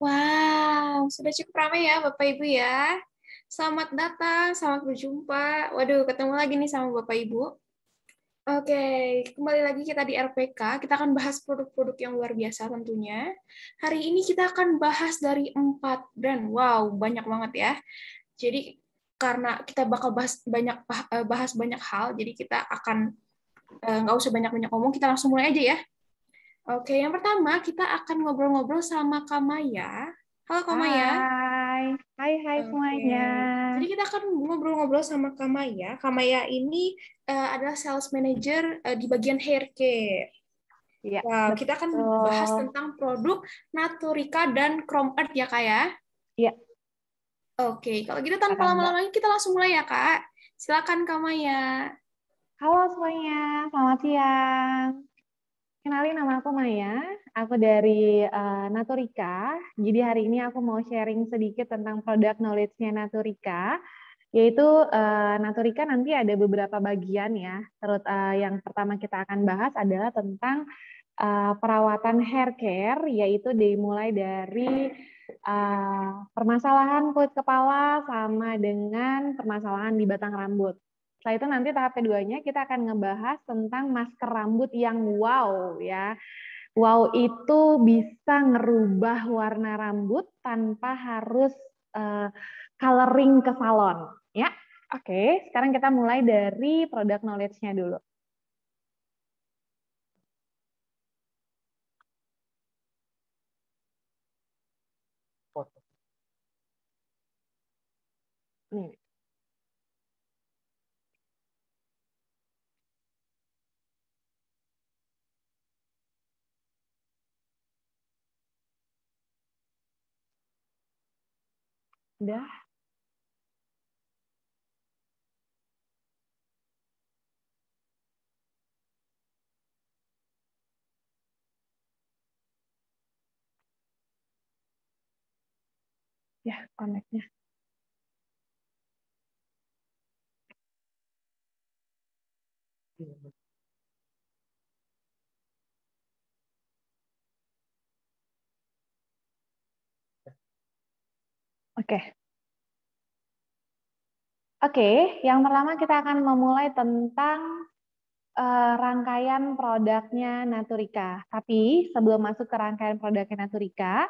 Wow, sudah cukup ramai ya Bapak Ibu ya. Selamat datang, selamat berjumpa. Waduh, ketemu lagi nih sama Bapak Ibu. Oke, kembali lagi kita di RPK. Kita akan bahas produk-produk yang luar biasa tentunya. Hari ini kita akan bahas dari empat brand. Wow, banyak banget ya. Jadi karena kita bakal bahas banyak eh, bahas banyak hal, jadi kita akan eh, nggak usah banyak-banyak ngomong, kita langsung mulai aja ya. Oke, yang pertama kita akan ngobrol-ngobrol sama Kamaya. Halo Kamaya. Hai, hai hai Oke. semuanya. Jadi kita akan ngobrol-ngobrol sama Kamaya. Kamaya ini uh, adalah sales manager uh, di bagian hair care. Iya, Wow, kita akan bahas tentang produk Naturika dan Chrome Earth ya kak ya. Iya. Oke, kalau gitu tanpa lama-lama lagi kita langsung mulai ya kak. Silakan Kamaya. Halo semuanya, selamat siang. Kenalin nama aku Maya, aku dari eh, Naturika. Jadi hari ini aku mau sharing sedikit tentang produk knowledge-nya Naturika. Yaitu eh, Naturika nanti ada beberapa bagian ya. Terus eh, yang pertama kita akan bahas adalah tentang eh, perawatan hair care, yaitu dimulai dari eh, permasalahan kulit kepala sama dengan permasalahan di batang rambut. Setelah itu nanti tahap keduanya kita akan ngebahas tentang masker rambut yang wow ya. Wow itu bisa ngerubah warna rambut tanpa harus eh, coloring ke salon ya. Oke, sekarang kita mulai dari produk knowledge-nya dulu. Nih. Udah. Ya, connect-nya. Oke. Oke, yang pertama kita akan memulai tentang eh, rangkaian produknya Naturika. Tapi sebelum masuk ke rangkaian produknya Naturika,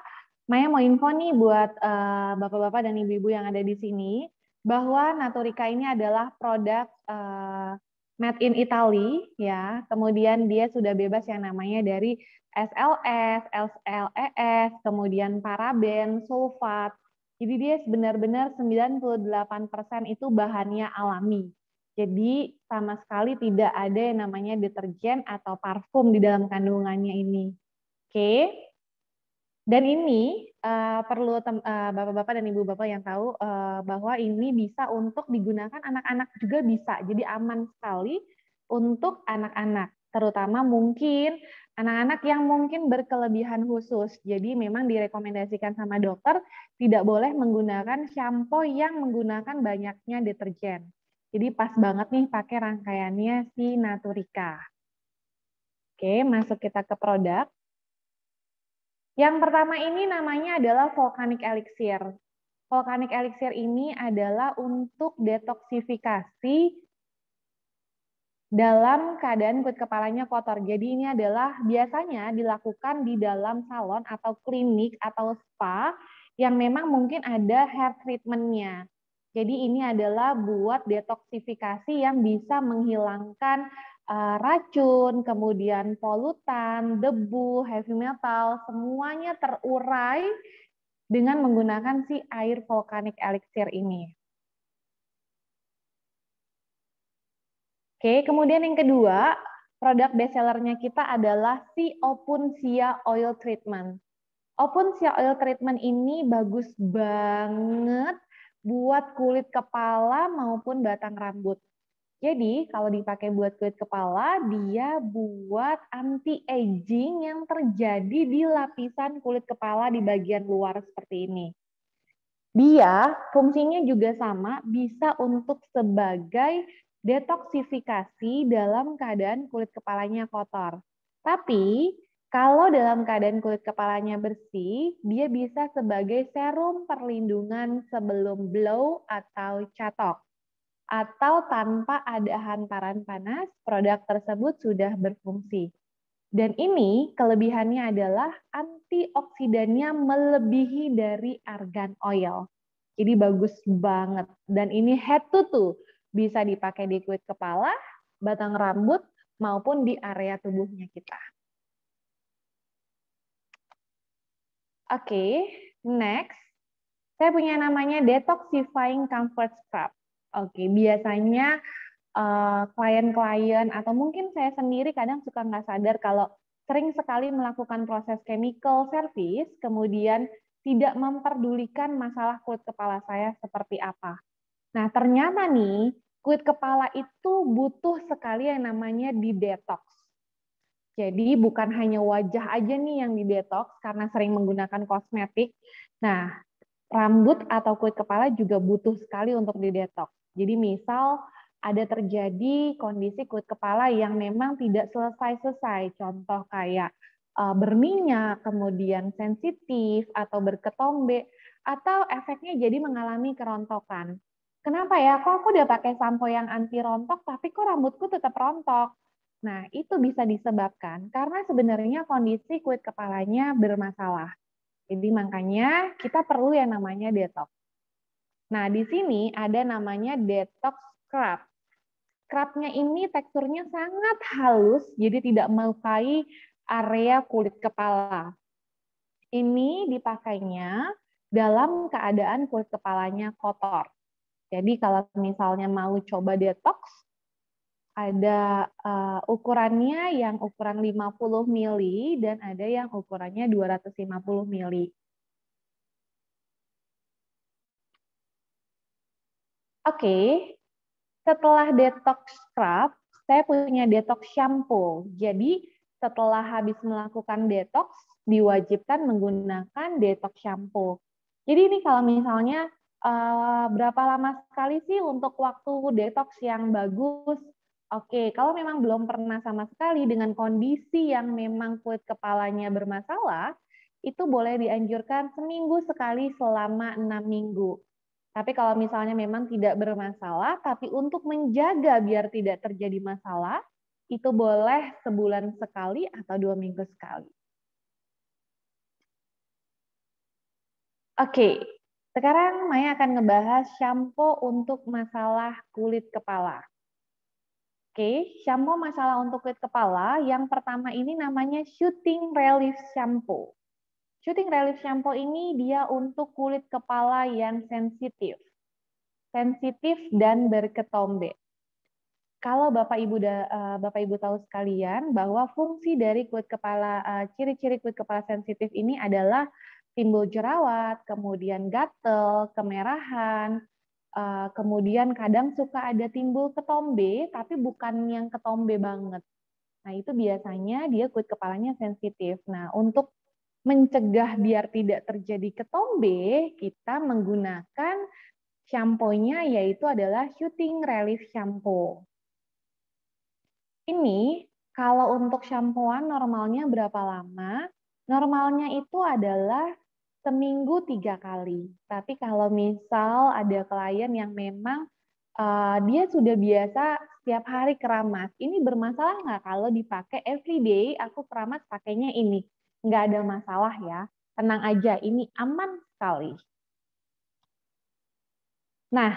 Maya mau info nih buat eh, bapak-bapak dan ibu-ibu yang ada di sini bahwa Naturika ini adalah produk eh, made in Italy ya. Kemudian dia sudah bebas yang namanya dari SLS, SLES, kemudian paraben, sulfat. Jadi dia benar-benar 98% itu bahannya alami. Jadi sama sekali tidak ada yang namanya deterjen atau parfum di dalam kandungannya ini. Oke. Dan ini uh, perlu uh, bapak-bapak dan ibu bapak yang tahu uh, bahwa ini bisa untuk digunakan anak-anak juga bisa. Jadi aman sekali untuk anak-anak, terutama mungkin anak-anak yang mungkin berkelebihan khusus. Jadi memang direkomendasikan sama dokter tidak boleh menggunakan shampoo yang menggunakan banyaknya deterjen. Jadi pas banget nih pakai rangkaiannya si Naturika. Oke, masuk kita ke produk. Yang pertama ini namanya adalah Volcanic Elixir. Volcanic Elixir ini adalah untuk detoksifikasi dalam keadaan kulit kepalanya kotor. Jadi ini adalah biasanya dilakukan di dalam salon atau klinik atau spa yang memang mungkin ada hair treatment-nya. Jadi ini adalah buat detoksifikasi yang bisa menghilangkan uh, racun, kemudian polutan, debu, heavy metal, semuanya terurai dengan menggunakan si air volcanic elixir ini. Oke, kemudian yang kedua, produk bestsellernya kita adalah si Opuntia Oil Treatment. Opuntia Oil Treatment ini bagus banget buat kulit kepala maupun batang rambut. Jadi kalau dipakai buat kulit kepala, dia buat anti-aging yang terjadi di lapisan kulit kepala di bagian luar seperti ini. Dia fungsinya juga sama, bisa untuk sebagai detoksifikasi dalam keadaan kulit kepalanya kotor. Tapi Kalau dalam keadaan kulit kepalanya bersih, dia bisa sebagai serum perlindungan sebelum blow atau catok. Atau tanpa ada hantaran panas, produk tersebut sudah berfungsi. Dan ini kelebihannya adalah antioksidannya melebihi dari argan oil. Jadi bagus banget. Dan ini head to toe. Bisa dipakai di kulit kepala, batang rambut, maupun di area tubuhnya kita. Oke, okay, next. Saya punya namanya Detoxifying Comfort Scrub. Oke, okay, biasanya eh, klien-klien uh, atau mungkin saya sendiri kadang suka nggak sadar kalau sering sekali melakukan proses chemical service, kemudian tidak memperdulikan masalah kulit kepala saya seperti apa. Nah, ternyata nih, kulit kepala itu butuh sekali yang namanya di detox. Jadi bukan hanya wajah aja nih yang di detox karena sering menggunakan kosmetik. Nah, rambut atau kulit kepala juga butuh sekali untuk di detox. Jadi misal ada terjadi kondisi kulit kepala yang memang tidak selesai-selesai. Contoh kayak uh, berminyak, kemudian sensitif atau berketombe atau efeknya jadi mengalami kerontokan. Kenapa ya? Kok aku udah pakai sampo yang anti rontok tapi kok rambutku tetap rontok? Nah, itu bisa disebabkan karena sebenarnya kondisi kulit kepalanya bermasalah. Jadi makanya kita perlu yang namanya detox. Nah, di sini ada namanya detox scrub. Scrubnya ini teksturnya sangat halus, jadi tidak melukai area kulit kepala. Ini dipakainya dalam keadaan kulit kepalanya kotor. Jadi kalau misalnya mau coba detox, ada uh, ukurannya yang ukuran 50 mili dan ada yang ukurannya 250 mili. Oke, okay. setelah detox scrub, saya punya detox shampoo. Jadi setelah habis melakukan detox, diwajibkan menggunakan detox shampoo. Jadi ini kalau misalnya uh, berapa lama sekali sih untuk waktu detox yang bagus Oke, kalau memang belum pernah sama sekali dengan kondisi yang memang kulit kepalanya bermasalah, itu boleh dianjurkan seminggu sekali selama enam minggu. Tapi kalau misalnya memang tidak bermasalah, tapi untuk menjaga biar tidak terjadi masalah, itu boleh sebulan sekali atau dua minggu sekali. Oke, sekarang Maya akan ngebahas shampoo untuk masalah kulit kepala. Oke, shampoo masalah untuk kulit kepala. Yang pertama ini namanya Shooting Relief Shampoo. Shooting Relief Shampoo ini dia untuk kulit kepala yang sensitif. Sensitif dan berketombe. Kalau Bapak Ibu uh, Bapak Ibu tahu sekalian bahwa fungsi dari kulit kepala uh, ciri-ciri kulit kepala sensitif ini adalah timbul jerawat, kemudian gatel, kemerahan, Eh, kemudian kadang suka ada timbul ketombe, tapi bukan yang ketombe banget. Nah, itu biasanya dia kulit kepalanya sensitif. Nah, untuk mencegah biar tidak terjadi ketombe, kita menggunakan shampoo-nya yaitu adalah Shooting Relief Shampoo. Ini kalau untuk shampooan normalnya berapa lama? Normalnya itu adalah seminggu tiga kali. Tapi kalau misal ada klien yang memang uh, dia sudah biasa setiap hari keramas, ini bermasalah nggak kalau dipakai everyday aku keramas pakainya ini? Nggak ada masalah ya, tenang aja, ini aman sekali. Nah,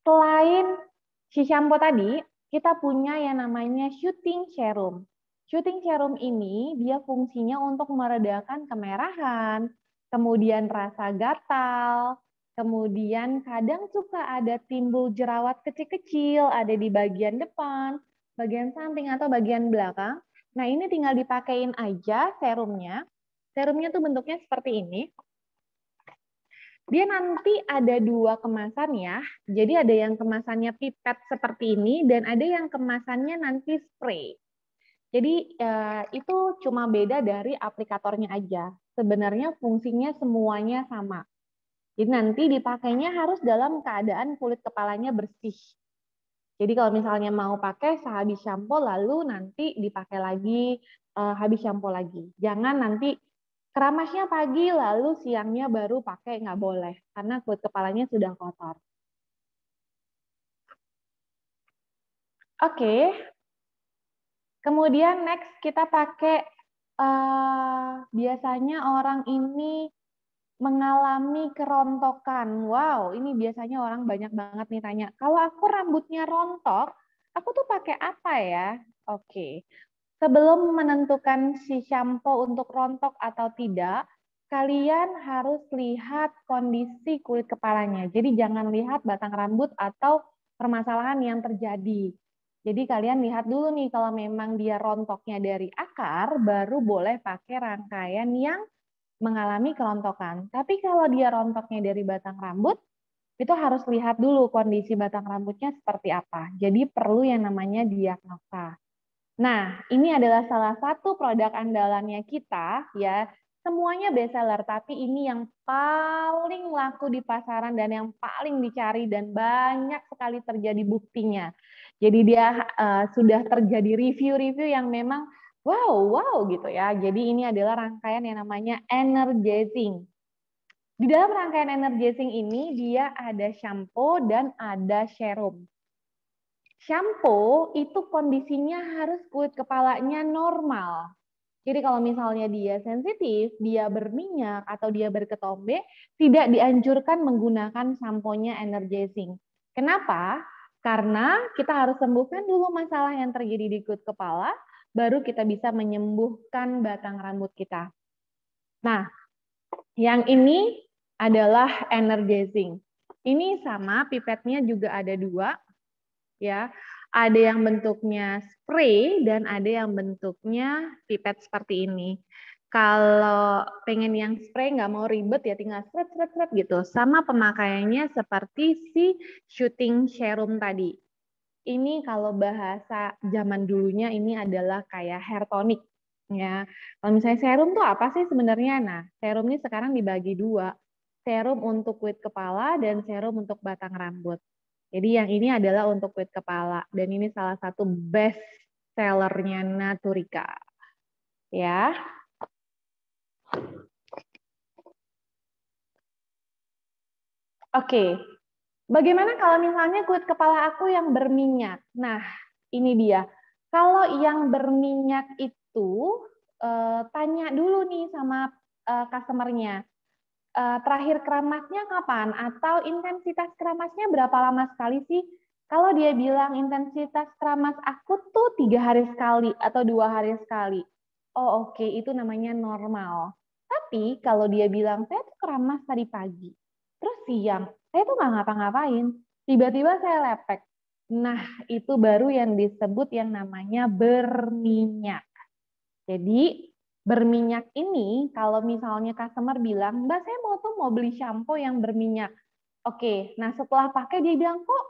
selain si shampoo tadi, kita punya yang namanya shooting serum. Shooting serum ini dia fungsinya untuk meredakan kemerahan, kemudian rasa gatal, kemudian kadang suka ada timbul jerawat kecil-kecil, ada di bagian depan, bagian samping atau bagian belakang. Nah ini tinggal dipakein aja serumnya. Serumnya tuh bentuknya seperti ini. Dia nanti ada dua kemasan ya. Jadi ada yang kemasannya pipet seperti ini dan ada yang kemasannya nanti spray. Jadi eh, itu cuma beda dari aplikatornya aja sebenarnya fungsinya semuanya sama. Jadi nanti dipakainya harus dalam keadaan kulit kepalanya bersih. Jadi kalau misalnya mau pakai sehabis shampoo lalu nanti dipakai lagi uh, habis shampoo lagi. Jangan nanti keramasnya pagi lalu siangnya baru pakai nggak boleh karena kulit kepalanya sudah kotor. Oke. Okay. Kemudian next kita pakai uh, biasanya orang ini mengalami kerontokan. Wow, ini biasanya orang banyak banget nih tanya, kalau aku rambutnya rontok, aku tuh pakai apa ya? Oke. Sebelum menentukan si shampoo untuk rontok atau tidak, kalian harus lihat kondisi kulit kepalanya. Jadi jangan lihat batang rambut atau permasalahan yang terjadi. Jadi kalian lihat dulu nih kalau memang dia rontoknya dari akar, baru boleh pakai rangkaian yang mengalami kerontokan. Tapi kalau dia rontoknya dari batang rambut, itu harus lihat dulu kondisi batang rambutnya seperti apa. Jadi perlu yang namanya diagnosa. Nah, ini adalah salah satu produk andalannya kita ya. Semuanya bestseller, tapi ini yang paling laku di pasaran dan yang paling dicari dan banyak sekali terjadi buktinya. Jadi dia uh, sudah terjadi review-review yang memang wow, wow gitu ya. Jadi ini adalah rangkaian yang namanya energizing. Di dalam rangkaian energizing ini dia ada shampoo dan ada serum. Shampoo itu kondisinya harus kulit kepalanya normal. Jadi kalau misalnya dia sensitif, dia berminyak atau dia berketombe, tidak dianjurkan menggunakan sampo-nya energizing. Kenapa? Karena kita harus sembuhkan dulu masalah yang terjadi di kulit kepala, baru kita bisa menyembuhkan batang rambut kita. Nah, yang ini adalah energizing. Ini sama, pipetnya juga ada dua ya. Ada yang bentuknya spray dan ada yang bentuknya pipet seperti ini. Kalau pengen yang spray nggak mau ribet ya tinggal seret seret seret gitu. Sama pemakaiannya seperti si shooting serum tadi. Ini kalau bahasa zaman dulunya ini adalah kayak hair tonic ya. Kalau misalnya serum tuh apa sih sebenarnya? Nah, serum ini sekarang dibagi dua. Serum untuk kulit kepala dan serum untuk batang rambut. Jadi yang ini adalah untuk kulit kepala dan ini salah satu best sellernya Naturika. Ya. Oke. Bagaimana kalau misalnya kulit kepala aku yang berminyak? Nah, ini dia. Kalau yang berminyak itu eh, tanya dulu nih sama eh, customernya uh, terakhir keramasnya kapan atau intensitas keramasnya berapa lama sekali sih? Kalau dia bilang intensitas keramas aku tuh tiga hari sekali atau dua hari sekali, oh oke okay, itu namanya normal. Tapi kalau dia bilang saya tuh keramas tadi pagi, terus siang saya tuh nggak ngapa-ngapain, tiba-tiba saya lepek. Nah itu baru yang disebut yang namanya berminyak. Jadi berminyak ini kalau misalnya customer bilang, Mbak saya mau tuh mau beli shampoo yang berminyak. Oke, nah setelah pakai dia bilang kok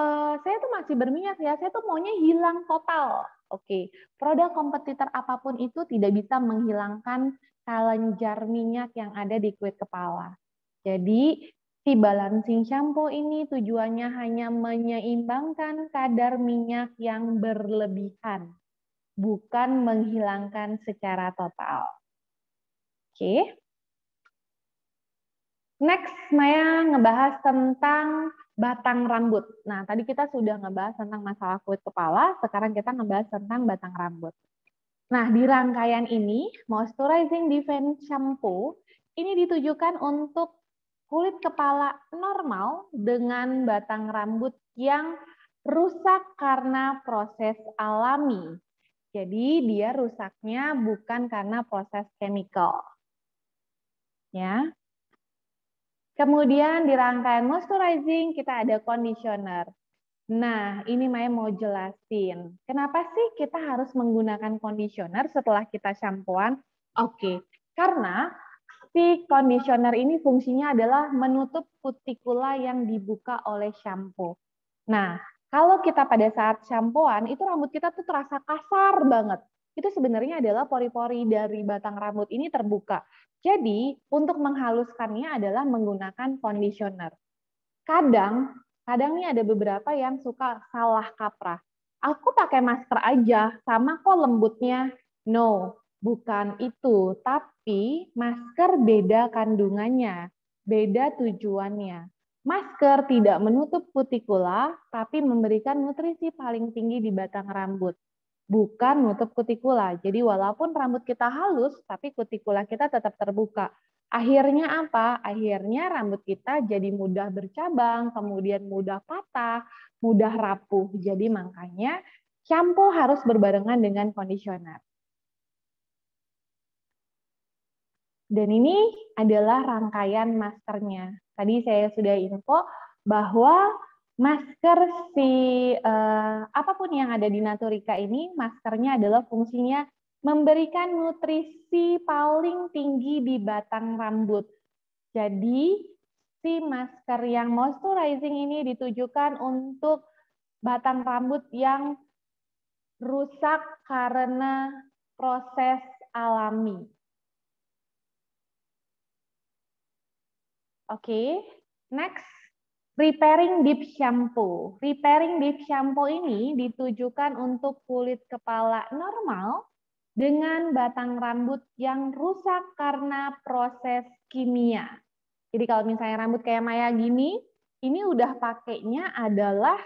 uh, saya tuh masih berminyak ya, saya tuh maunya hilang total. Oke, produk kompetitor apa pun itu tidak bisa menghilangkan kelenjar minyak yang ada di kulit kepala. Jadi si balancing shampoo ini tujuannya hanya menyeimbangkan kadar minyak yang berlebihan bukan menghilangkan secara total. Oke. Okay. Next, Maya ngebahas tentang batang rambut. Nah, tadi kita sudah ngebahas tentang masalah kulit kepala, sekarang kita ngebahas tentang batang rambut. Nah, di rangkaian ini, Moisturizing Defense Shampoo, ini ditujukan untuk kulit kepala normal dengan batang rambut yang rusak karena proses alami jadi dia rusaknya bukan karena proses chemical. Ya. Kemudian di rangkaian moisturizing kita ada conditioner. Nah, ini Maya mau jelasin. Kenapa sih kita harus menggunakan conditioner setelah kita shampooan? Oke, karena si conditioner ini fungsinya adalah menutup kutikula yang dibuka oleh shampoo. Nah, kalau kita pada saat shampooan, itu rambut kita tuh terasa kasar banget. Itu sebenarnya adalah pori-pori dari batang rambut ini terbuka. Jadi, untuk menghaluskannya adalah menggunakan conditioner. Kadang, kadang nih ada beberapa yang suka salah kaprah. Aku pakai masker aja, sama kok lembutnya. No, bukan itu. Tapi masker beda kandungannya, beda tujuannya. Masker tidak menutup kutikula, tapi memberikan nutrisi paling tinggi di batang rambut. Bukan menutup kutikula. Jadi walaupun rambut kita halus, tapi kutikula kita tetap terbuka. Akhirnya apa? Akhirnya rambut kita jadi mudah bercabang, kemudian mudah patah, mudah rapuh. Jadi makanya shampoo harus berbarengan dengan conditioner. Dan ini adalah rangkaian maskernya. Tadi saya sudah info bahwa masker si eh, apa pun yang ada di Naturika ini, maskernya adalah fungsinya memberikan nutrisi paling tinggi di batang rambut. Jadi si masker yang moisturizing ini ditujukan untuk batang rambut yang rusak karena proses alami. Oke, okay. next repairing deep shampoo. Repairing deep shampoo ini ditujukan untuk kulit kepala normal dengan batang rambut yang rusak karena proses kimia. Jadi kalau misalnya rambut kayak Maya gini, ini udah pakainya adalah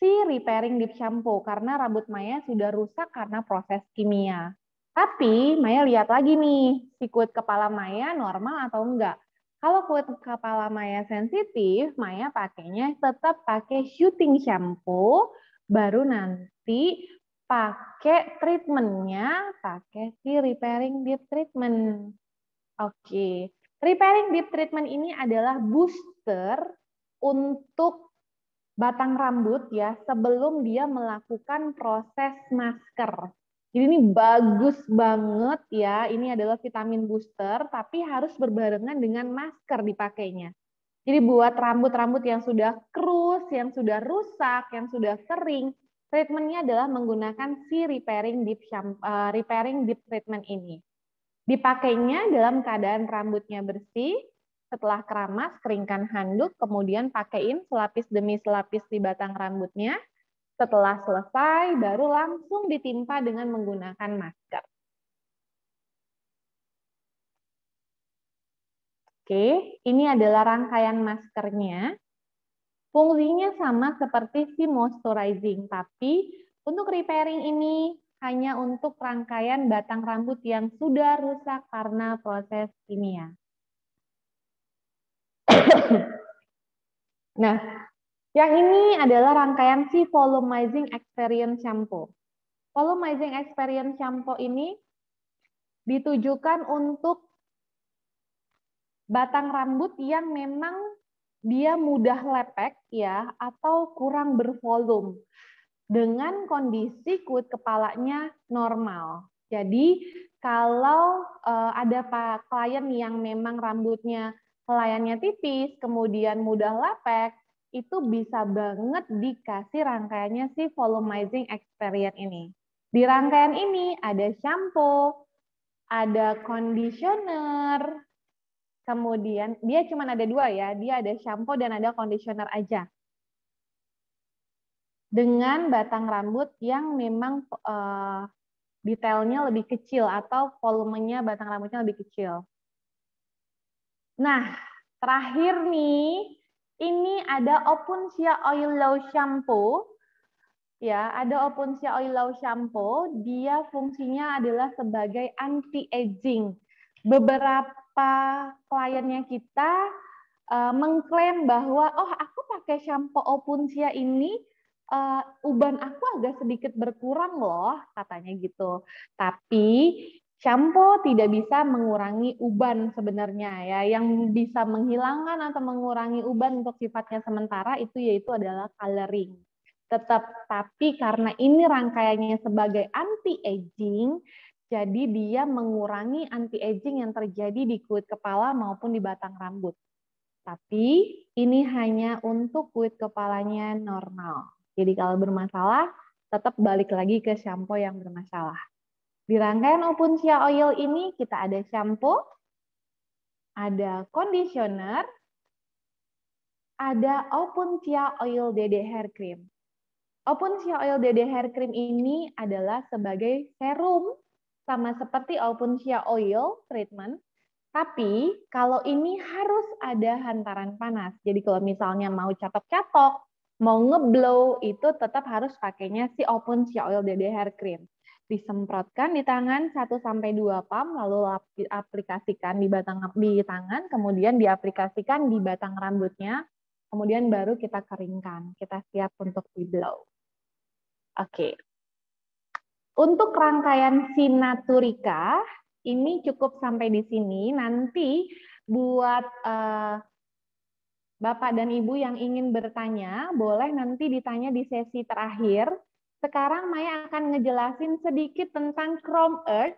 si repairing deep shampoo karena rambut Maya sudah rusak karena proses kimia. Tapi Maya lihat lagi nih, si kulit kepala Maya normal atau enggak. Kalau kulit kepala Maya sensitif, Maya pakainya tetap pakai shooting shampoo, baru nanti pakai treatmentnya, pakai si repairing deep treatment. Oke, repairing deep treatment ini adalah booster untuk batang rambut ya sebelum dia melakukan proses masker. Jadi ini bagus banget ya. Ini adalah vitamin booster, tapi harus berbarengan dengan masker dipakainya. Jadi buat rambut-rambut yang sudah krus, yang sudah rusak, yang sudah kering, treatmentnya adalah menggunakan si repairing deep shampoo, uh, repairing deep treatment ini. Dipakainya dalam keadaan rambutnya bersih, setelah keramas, keringkan handuk, kemudian pakaiin selapis demi selapis di batang rambutnya, setelah selesai, baru langsung ditimpa dengan menggunakan masker. Oke, ini adalah rangkaian maskernya. Fungsinya sama seperti si moisturizing, tapi untuk repairing ini hanya untuk rangkaian batang rambut yang sudah rusak karena proses kimia. nah, yang ini adalah rangkaian si volumizing experience shampoo. Volumizing experience shampoo ini ditujukan untuk batang rambut yang memang dia mudah lepek ya atau kurang bervolume dengan kondisi kulit kepalanya normal. Jadi kalau uh, ada klien yang memang rambutnya helayannya tipis, kemudian mudah lepek, itu bisa banget dikasih rangkaiannya si volumizing experience ini. Di rangkaian ini ada shampoo, ada conditioner, kemudian dia cuma ada dua ya, dia ada shampoo dan ada conditioner aja. Dengan batang rambut yang memang uh, detailnya lebih kecil atau volumenya batang rambutnya lebih kecil. Nah, terakhir nih, ini ada Opuntia Oil Low Shampoo. Ya, ada Opuntia Oil Low Shampoo. Dia fungsinya adalah sebagai anti-aging. Beberapa kliennya kita uh, mengklaim bahwa, oh aku pakai shampoo Opuntia ini, uh, uban aku agak sedikit berkurang loh, katanya gitu. Tapi Shampoo tidak bisa mengurangi uban sebenarnya ya. Yang bisa menghilangkan atau mengurangi uban untuk sifatnya sementara itu yaitu adalah coloring. Tetap tapi karena ini rangkaiannya sebagai anti aging, jadi dia mengurangi anti aging yang terjadi di kulit kepala maupun di batang rambut. Tapi ini hanya untuk kulit kepalanya normal. Jadi kalau bermasalah tetap balik lagi ke shampoo yang bermasalah. Di rangkaian Opuntia Oil ini kita ada shampoo, ada conditioner, ada Opuntia Oil DD Hair Cream. Open Shea Oil DD Hair Cream ini adalah sebagai serum sama seperti Open Shea Oil treatment, tapi kalau ini harus ada hantaran panas. Jadi kalau misalnya mau catok-catok, mau ngeblow, itu tetap harus pakainya si Open Shea Oil DD Hair Cream disemprotkan di tangan 1 sampai 2 pump lalu aplikasikan di batang di tangan kemudian diaplikasikan di batang rambutnya kemudian baru kita keringkan kita siap untuk di blow. Oke. Untuk rangkaian sinaturika ini cukup sampai di sini. Nanti buat uh, Bapak dan Ibu yang ingin bertanya, boleh nanti ditanya di sesi terakhir sekarang Maya akan ngejelasin sedikit tentang Chrome Earth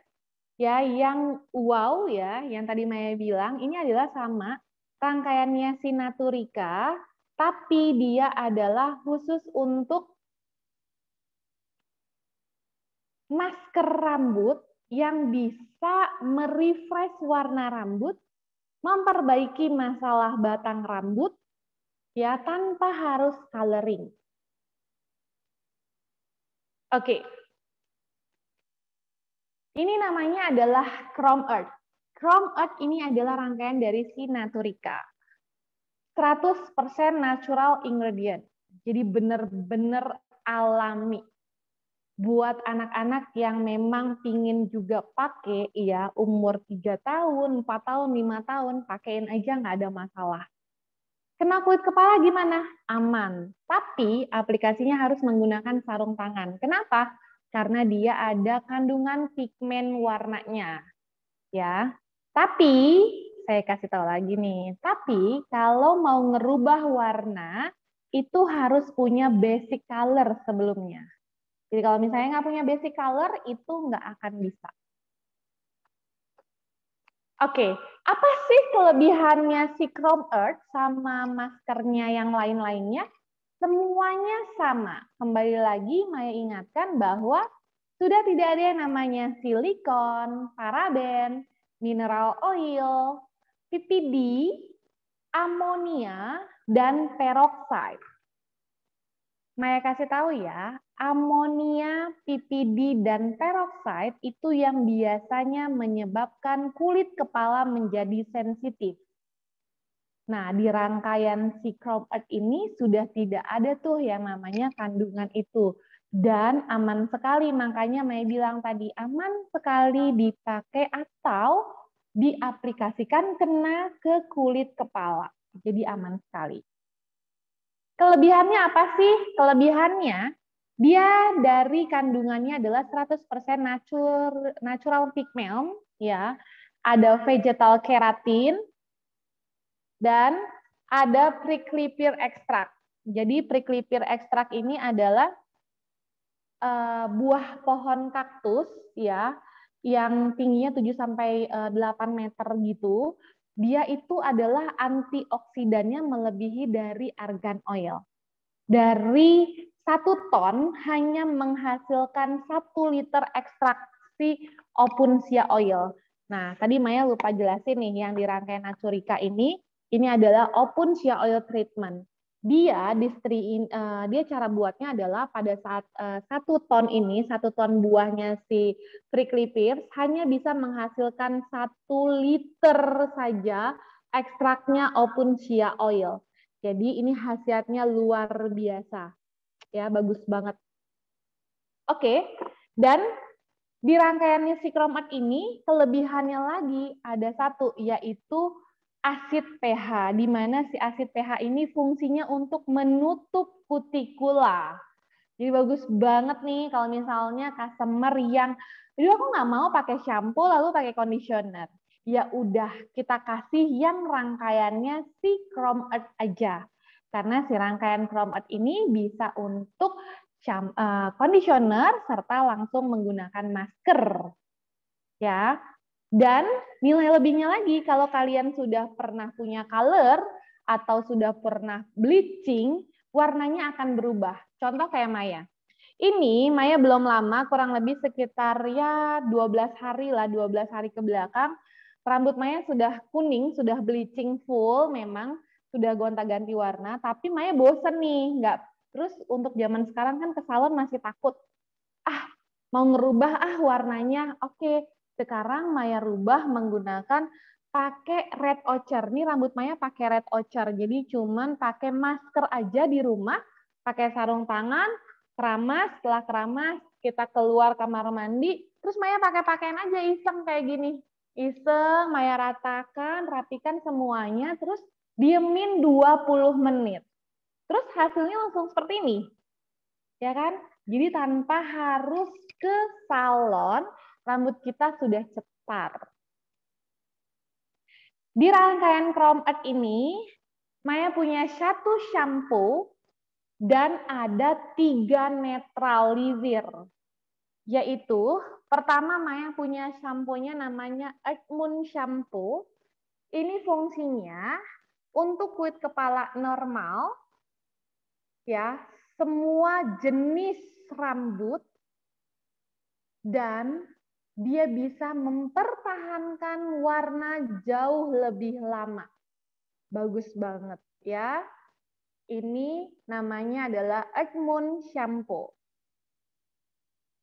ya yang wow ya yang tadi Maya bilang ini adalah sama rangkaiannya Sinaturika tapi dia adalah khusus untuk masker rambut yang bisa merefresh warna rambut, memperbaiki masalah batang rambut ya tanpa harus coloring. Oke. Ini namanya adalah Chrome Earth. Chrome Earth ini adalah rangkaian dari si Naturika. 100% natural ingredient. Jadi benar-benar alami. Buat anak-anak yang memang pingin juga pakai, ya umur 3 tahun, 4 tahun, 5 tahun, pakaiin aja nggak ada masalah. Kena kulit kepala gimana? Aman. Tapi aplikasinya harus menggunakan sarung tangan. Kenapa? Karena dia ada kandungan pigmen warnanya. Ya. Tapi saya kasih tahu lagi nih. Tapi kalau mau ngerubah warna itu harus punya basic color sebelumnya. Jadi kalau misalnya nggak punya basic color itu nggak akan bisa. Oke, apa sih kelebihannya si Chrome Earth sama maskernya yang lain-lainnya? Semuanya sama. Kembali lagi, Maya ingatkan bahwa sudah tidak ada yang namanya silikon, paraben, mineral oil, PPD, amonia, dan peroxide. Maya kasih tahu ya, amonia, PPD, dan peroxide itu yang biasanya menyebabkan kulit kepala menjadi sensitif. Nah, di rangkaian si Chrome Earth ini sudah tidak ada tuh yang namanya kandungan itu. Dan aman sekali, makanya Maya bilang tadi, aman sekali dipakai atau diaplikasikan kena ke kulit kepala. Jadi aman sekali. Kelebihannya apa sih? Kelebihannya dia dari kandungannya adalah 100% natural natural pigment ya. Ada vegetal keratin dan ada prickly extract. Jadi prickly extract ini adalah uh, buah pohon kaktus ya yang tingginya 7 sampai 8 eh, meter gitu dia itu adalah antioksidannya melebihi dari argan oil. Dari satu ton hanya menghasilkan satu liter ekstraksi opuntia oil. Nah, tadi Maya lupa jelasin nih yang di rangkaian ini, ini adalah opuntia oil treatment dia distri uh, dia cara buatnya adalah pada saat uh, satu ton ini satu ton buahnya si prickly pears hanya bisa menghasilkan satu liter saja ekstraknya open shea oil jadi ini khasiatnya luar biasa ya bagus banget oke okay. dan di rangkaiannya si kromat ini kelebihannya lagi ada satu yaitu asid pH, di mana si asid pH ini fungsinya untuk menutup kutikula. Jadi bagus banget nih kalau misalnya customer yang, jadi aku nggak mau pakai shampoo lalu pakai conditioner. Ya udah kita kasih yang rangkaiannya si Chrome Earth aja. Karena si rangkaian Chrome Earth ini bisa untuk eh, conditioner serta langsung menggunakan masker. Ya, dan nilai lebihnya lagi, kalau kalian sudah pernah punya color atau sudah pernah bleaching, warnanya akan berubah. Contoh kayak Maya. Ini Maya belum lama, kurang lebih sekitar ya 12 hari lah, 12 hari ke belakang. Rambut Maya sudah kuning, sudah bleaching full memang, sudah gonta-ganti warna, tapi Maya bosen nih, nggak Terus untuk zaman sekarang kan ke salon masih takut. Ah, mau ngerubah ah warnanya. Oke, sekarang Maya rubah menggunakan pakai red ochre. Ini rambut Maya pakai red ochre. Jadi cuman pakai masker aja di rumah, pakai sarung tangan, keramas, setelah keramas kita keluar kamar mandi, terus Maya pakai pakaian aja iseng kayak gini. Iseng, Maya ratakan, rapikan semuanya, terus diemin 20 menit. Terus hasilnya langsung seperti ini. Ya kan? Jadi tanpa harus ke salon, rambut kita sudah cetar. Di rangkaian Chrome Earth ini, Maya punya satu shampoo dan ada tiga netralisir. Yaitu, pertama Maya punya shampoo-nya namanya Earth Moon Shampoo. Ini fungsinya untuk kulit kepala normal, ya semua jenis rambut dan dia bisa mempertahankan warna jauh lebih lama. Bagus banget ya. Ini namanya adalah Egmont Shampoo.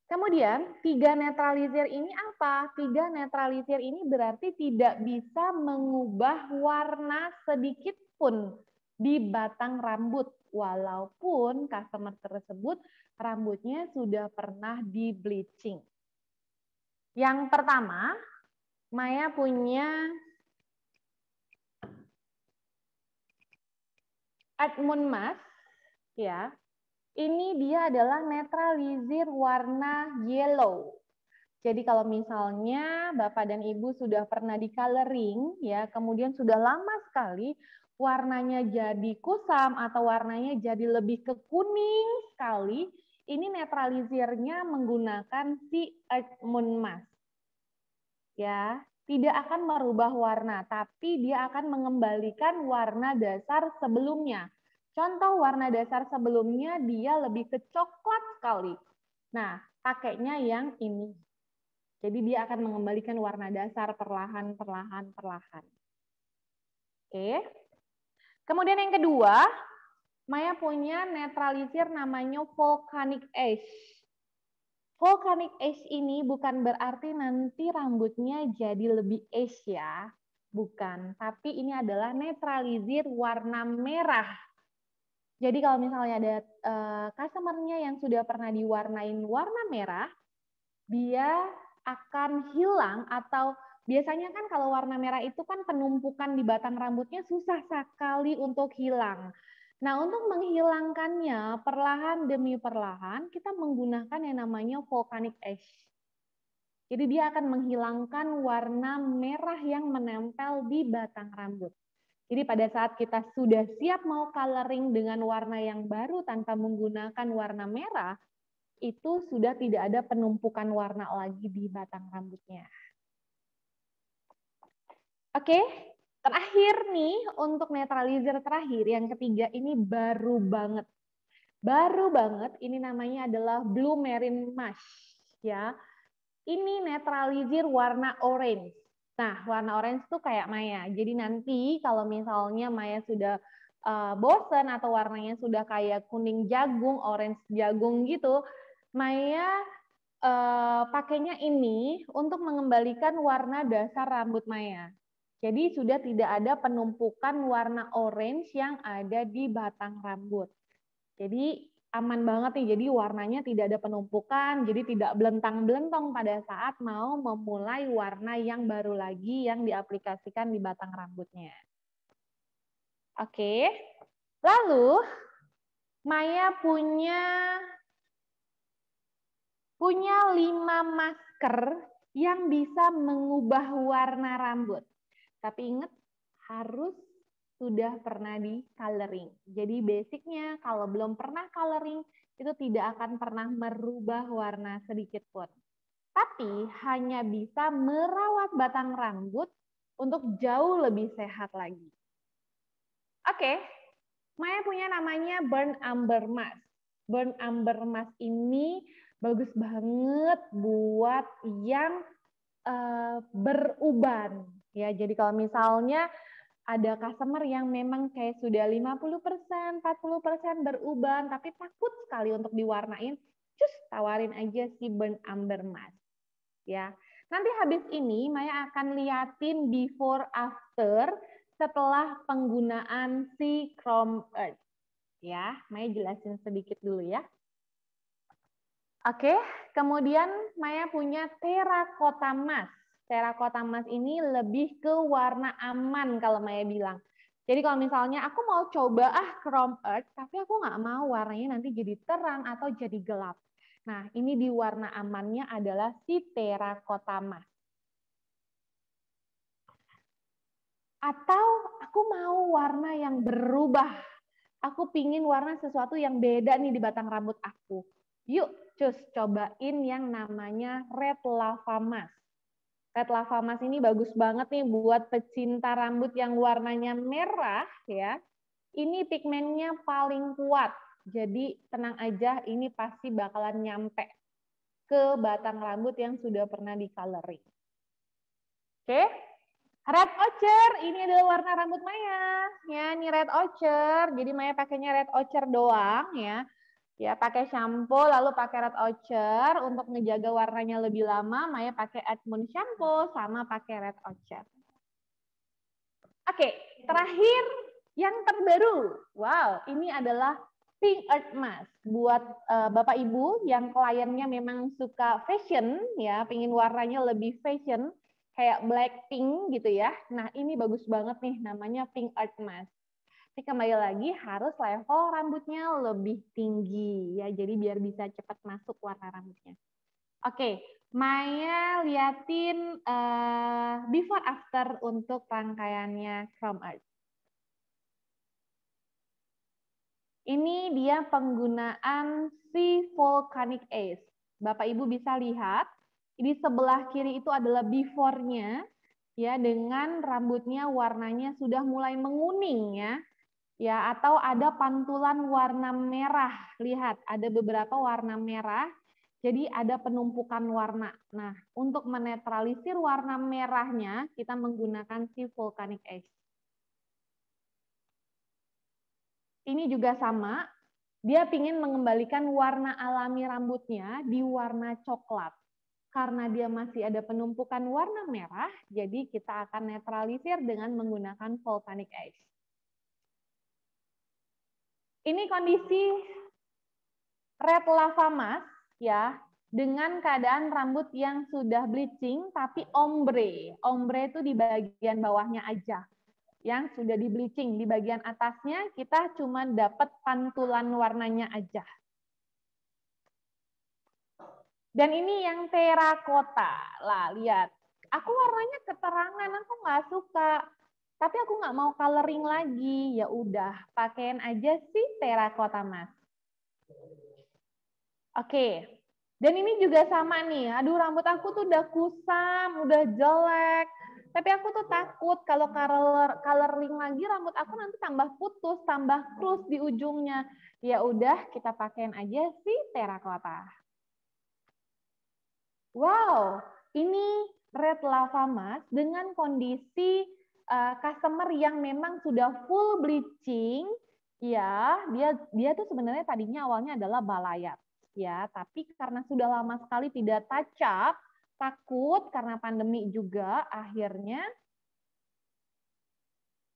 Kemudian, tiga netralisir ini apa? Tiga netralisir ini berarti tidak bisa mengubah warna sedikit pun di batang rambut. Walaupun customer tersebut rambutnya sudah pernah di bleaching. Yang pertama, Maya punya Edmund Mas, ya. Ini dia adalah netralisir warna yellow. Jadi kalau misalnya Bapak dan Ibu sudah pernah di coloring, ya, kemudian sudah lama sekali warnanya jadi kusam atau warnanya jadi lebih ke kuning sekali, ini netralisirnya menggunakan si Edmund Mas ya tidak akan merubah warna, tapi dia akan mengembalikan warna dasar sebelumnya. Contoh warna dasar sebelumnya dia lebih ke coklat sekali. Nah, pakainya yang ini. Jadi dia akan mengembalikan warna dasar perlahan, perlahan, perlahan. Oke. Kemudian yang kedua, Maya punya netralisir namanya volcanic ash. Volcanic ash ini bukan berarti nanti rambutnya jadi lebih ash ya. Bukan, tapi ini adalah netralisir warna merah. Jadi kalau misalnya ada uh, customer-nya yang sudah pernah diwarnain warna merah, dia akan hilang atau biasanya kan kalau warna merah itu kan penumpukan di batang rambutnya susah sekali untuk hilang. Nah, untuk menghilangkannya perlahan demi perlahan, kita menggunakan yang namanya volcanic ash. Jadi dia akan menghilangkan warna merah yang menempel di batang rambut. Jadi pada saat kita sudah siap mau coloring dengan warna yang baru tanpa menggunakan warna merah, itu sudah tidak ada penumpukan warna lagi di batang rambutnya. Oke, Terakhir nih untuk netralizer terakhir yang ketiga ini baru banget. Baru banget ini namanya adalah Blue Marine Mush ya. Ini netralizer warna orange. Nah, warna orange tuh kayak Maya. Jadi nanti kalau misalnya Maya sudah uh, bosen atau warnanya sudah kayak kuning jagung, orange jagung gitu, Maya uh, pakainya ini untuk mengembalikan warna dasar rambut Maya. Jadi sudah tidak ada penumpukan warna orange yang ada di batang rambut. Jadi aman banget nih, jadi warnanya tidak ada penumpukan, jadi tidak belentang-belentong pada saat mau memulai warna yang baru lagi yang diaplikasikan di batang rambutnya. Oke, lalu Maya punya punya lima masker yang bisa mengubah warna rambut. Tapi ingat, harus sudah pernah di coloring. Jadi basicnya kalau belum pernah coloring, itu tidak akan pernah merubah warna sedikit pun. Tapi hanya bisa merawat batang rambut untuk jauh lebih sehat lagi. Oke, Maya punya namanya Burn Amber Mask. Burn Amber Mask ini bagus banget buat yang uh, beruban Ya, jadi kalau misalnya ada customer yang memang kayak sudah 50%, 40% beruban, tapi takut sekali untuk diwarnain, cus tawarin aja si burn amber mask. Ya. Nanti habis ini Maya akan liatin before after setelah penggunaan si Chrome Earth. Ya, Maya jelasin sedikit dulu ya. Oke, kemudian Maya punya terracotta mask terakota emas ini lebih ke warna aman kalau Maya bilang. Jadi kalau misalnya aku mau coba ah chrome earth, tapi aku nggak mau warnanya nanti jadi terang atau jadi gelap. Nah, ini di warna amannya adalah si terakota emas. Atau aku mau warna yang berubah. Aku pingin warna sesuatu yang beda nih di batang rambut aku. Yuk, cus cobain yang namanya red lava mask. Red Lava Mas ini bagus banget nih buat pecinta rambut yang warnanya merah ya. Ini pigmennya paling kuat. Jadi tenang aja ini pasti bakalan nyampe ke batang rambut yang sudah pernah di coloring. Oke. Red Ochre, ini adalah warna rambut Maya. Ya, ini Red Ochre. Jadi Maya pakainya Red Ochre doang ya ya pakai shampoo lalu pakai red ochre untuk menjaga warnanya lebih lama Maya pakai Edmund shampoo sama pakai red ochre oke terakhir yang terbaru. Wow ini adalah pink earth mask. Buat uh, bapak ibu yang kliennya memang suka fashion ya pingin warnanya lebih fashion kayak black pink gitu ya. Nah ini bagus banget nih namanya pink earth mask tapi kembali lagi harus level rambutnya lebih tinggi ya, jadi biar bisa cepat masuk warna rambutnya. Oke, Maya liatin uh, before after untuk rangkaiannya Chrome Art. Ini dia penggunaan si volcanic ace. Bapak Ibu bisa lihat, di sebelah kiri itu adalah before-nya ya dengan rambutnya warnanya sudah mulai menguning ya ya atau ada pantulan warna merah. Lihat, ada beberapa warna merah. Jadi ada penumpukan warna. Nah, untuk menetralisir warna merahnya, kita menggunakan si volcanic ash. Ini juga sama, dia ingin mengembalikan warna alami rambutnya di warna coklat. Karena dia masih ada penumpukan warna merah, jadi kita akan netralisir dengan menggunakan volcanic ash. Ini kondisi red lava mas ya dengan keadaan rambut yang sudah bleaching tapi ombre. Ombre itu di bagian bawahnya aja. Yang sudah di bleaching di bagian atasnya kita cuma dapat pantulan warnanya aja. Dan ini yang terakota. Lah, lihat. Aku warnanya keterangan, aku nggak suka tapi aku nggak mau coloring lagi. Ya udah, pakaiin aja sih terakota mas. Oke, dan ini juga sama nih. Aduh, rambut aku tuh udah kusam, udah jelek. Tapi aku tuh takut kalau color coloring lagi rambut aku nanti tambah putus, tambah krus di ujungnya. Ya udah, kita pakaiin aja sih terakota. Wow, ini red lava mas dengan kondisi uh, customer yang memang sudah full bleaching, ya dia dia tuh sebenarnya tadinya awalnya adalah balayat, ya, tapi karena sudah lama sekali tidak touch up, takut karena pandemi juga, akhirnya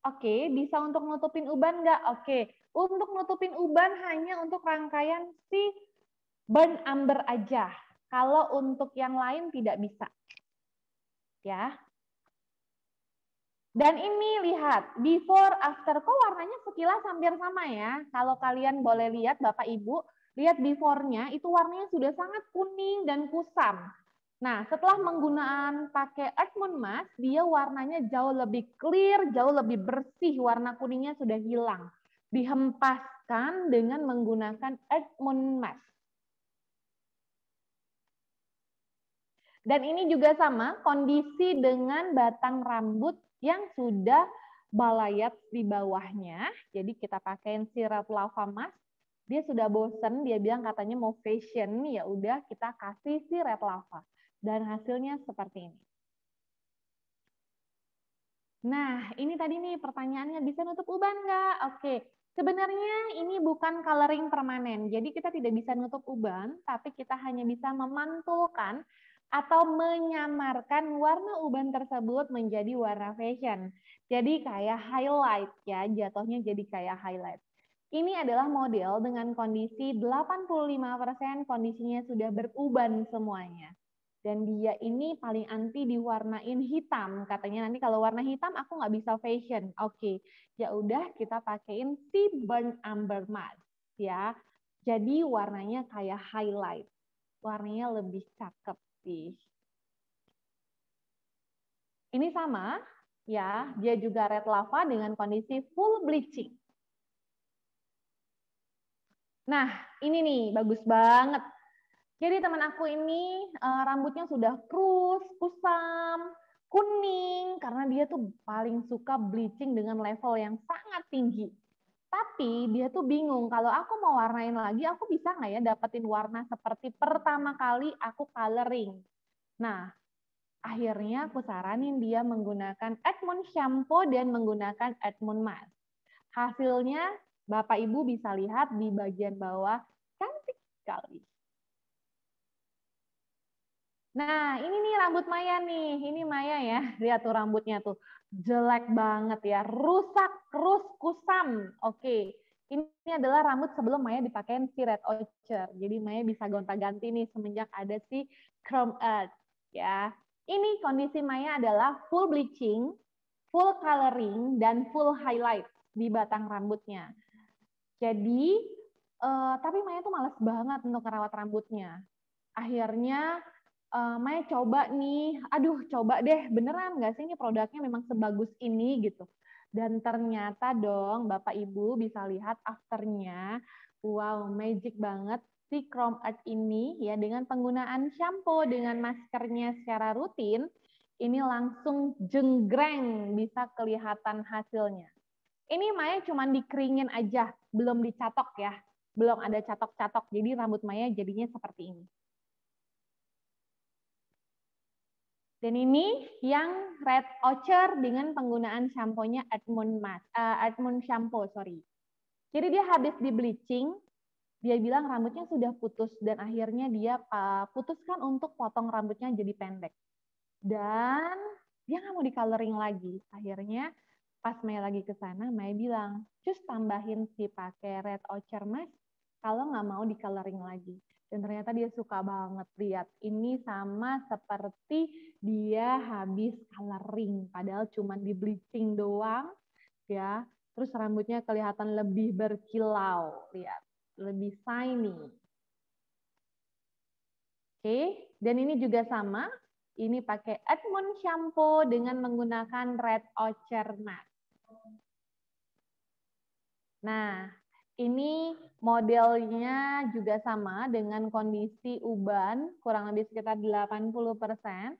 Oke, okay, bisa untuk nutupin uban nggak? Oke, okay. untuk nutupin uban hanya untuk rangkaian si burn amber aja. Kalau untuk yang lain tidak bisa. Ya, dan ini lihat, before after kok warnanya sekilas hampir sama ya. Kalau kalian boleh lihat Bapak Ibu, lihat before-nya itu warnanya sudah sangat kuning dan kusam. Nah, setelah menggunakan pakai Earth Moon Mask, dia warnanya jauh lebih clear, jauh lebih bersih, warna kuningnya sudah hilang. Dihempaskan dengan menggunakan Earth Moon Mask. Dan ini juga sama, kondisi dengan batang rambut yang sudah balayat di bawahnya. Jadi kita pakai sirap lava mask. Dia sudah bosen, dia bilang katanya mau fashion, ya udah kita kasih si red lava. Dan hasilnya seperti ini. Nah, ini tadi nih pertanyaannya bisa nutup uban nggak? Oke, sebenarnya ini bukan coloring permanen. Jadi kita tidak bisa nutup uban, tapi kita hanya bisa memantulkan atau menyamarkan warna uban tersebut menjadi warna fashion. Jadi kayak highlight ya, jatuhnya jadi kayak highlight. Ini adalah model dengan kondisi 85% kondisinya sudah beruban semuanya dan dia ini paling anti diwarnain hitam katanya nanti kalau warna hitam aku nggak bisa fashion oke okay. ya udah kita pakein si burn amber matte ya jadi warnanya kayak highlight warnanya lebih cakep sih ini sama ya. Dia juga red lava dengan kondisi full bleaching. Nah ini nih bagus banget. Jadi teman aku ini uh, rambutnya sudah krus, kusam, kuning karena dia tuh paling suka bleaching dengan level yang sangat tinggi. Tapi dia tuh bingung kalau aku mau warnain lagi, aku bisa nggak ya dapetin warna seperti pertama kali aku coloring. Nah, akhirnya aku saranin dia menggunakan Edmond shampoo dan menggunakan Edmond mask. Hasilnya Bapak Ibu bisa lihat di bagian bawah cantik sekali. Nah, ini nih rambut Maya nih. Ini Maya ya. Lihat tuh rambutnya tuh. Jelek banget ya. Rusak, terus kusam. Oke. Ini adalah rambut sebelum Maya dipakein si Red Ochre. Jadi Maya bisa gonta-ganti nih semenjak ada si Chrome Earth. Ya. Ini kondisi Maya adalah full bleaching, full coloring, dan full highlight di batang rambutnya. Jadi, uh, tapi Maya tuh males banget untuk merawat rambutnya. Akhirnya uh, Maya coba nih, aduh coba deh, beneran nggak sih ini produknya memang sebagus ini gitu. Dan ternyata dong Bapak Ibu bisa lihat afternya, wow magic banget si Chrome Art ini ya dengan penggunaan shampoo dengan maskernya secara rutin, ini langsung jenggreng bisa kelihatan hasilnya. Ini Maya cuma dikeringin aja, belum dicatok ya. Belum ada catok-catok, jadi rambut Maya jadinya seperti ini. Dan ini yang red ochre dengan penggunaan shampoo-nya Edmund Mas, uh, Edmund shampoo, sorry. Jadi dia habis di bleaching, dia bilang rambutnya sudah putus dan akhirnya dia uh, putuskan untuk potong rambutnya jadi pendek. Dan dia nggak mau di coloring lagi. Akhirnya pas Maya lagi ke sana, Maya bilang, cus tambahin si pakai red ochre mas, kalau nggak mau di coloring lagi dan ternyata dia suka banget lihat ini sama seperti dia habis coloring padahal cuma di bleaching doang ya. Terus rambutnya kelihatan lebih berkilau lihat lebih shiny. Oke dan ini juga sama ini pakai Edmond shampoo dengan menggunakan red ochre mask nah ini modelnya juga sama dengan kondisi uban, kurang lebih sekitar 80%.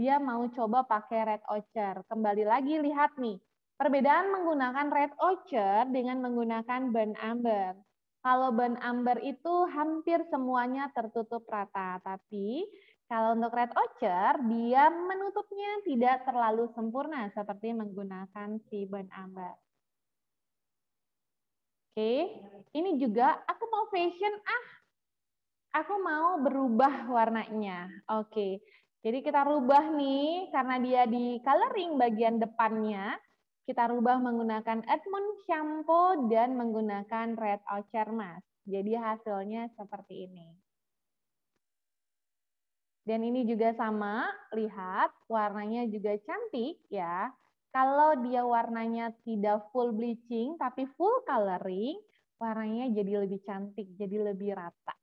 Dia mau coba pakai red ochre. Kembali lagi lihat nih, perbedaan menggunakan red ochre dengan menggunakan burn amber. Kalau burn amber itu hampir semuanya tertutup rata, tapi kalau untuk red ochre, dia menutupnya tidak terlalu sempurna seperti menggunakan si burn amber. Oke, ini juga aku mau fashion ah. Aku mau berubah warnanya. Oke. Jadi kita rubah nih karena dia di coloring bagian depannya. Kita rubah menggunakan Edmond shampoo dan menggunakan red ochre mask. Jadi hasilnya seperti ini. Dan ini juga sama, lihat warnanya juga cantik ya. Kalau dia warnanya tidak full bleaching, tapi full coloring, warnanya jadi lebih cantik, jadi lebih rata.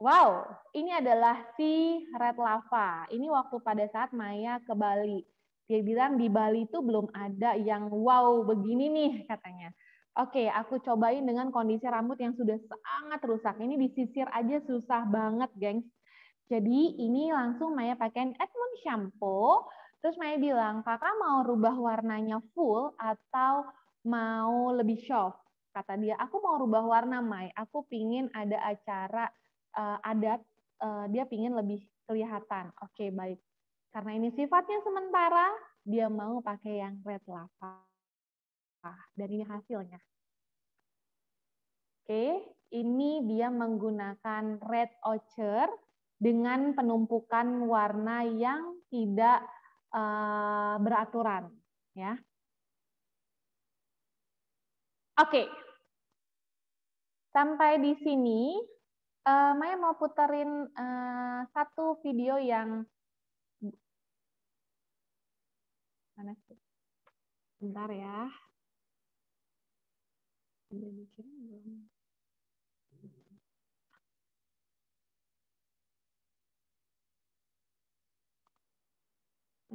Wow, ini adalah si red lava. Ini waktu pada saat Maya ke Bali. Dia bilang di Bali itu belum ada yang wow begini nih katanya. Oke, aku cobain dengan kondisi rambut yang sudah sangat rusak. Ini disisir aja susah banget, gengs. Jadi ini langsung Maya pakai Edmond shampoo. Terus Maya bilang, kakak mau rubah warnanya full atau mau lebih soft? Kata dia, aku mau rubah warna Mai. Aku pingin ada acara uh, adat, uh, dia pingin lebih kelihatan. Oke, okay, baik. Karena ini sifatnya sementara, dia mau pakai yang red lava. Dan ini hasilnya. Oke, ini dia menggunakan red ochre dengan penumpukan warna yang tidak uh, beraturan, ya. Oke, sampai di sini, uh, Maya mau puterin uh, satu video yang mana sih? Bentar ya. Udah belum?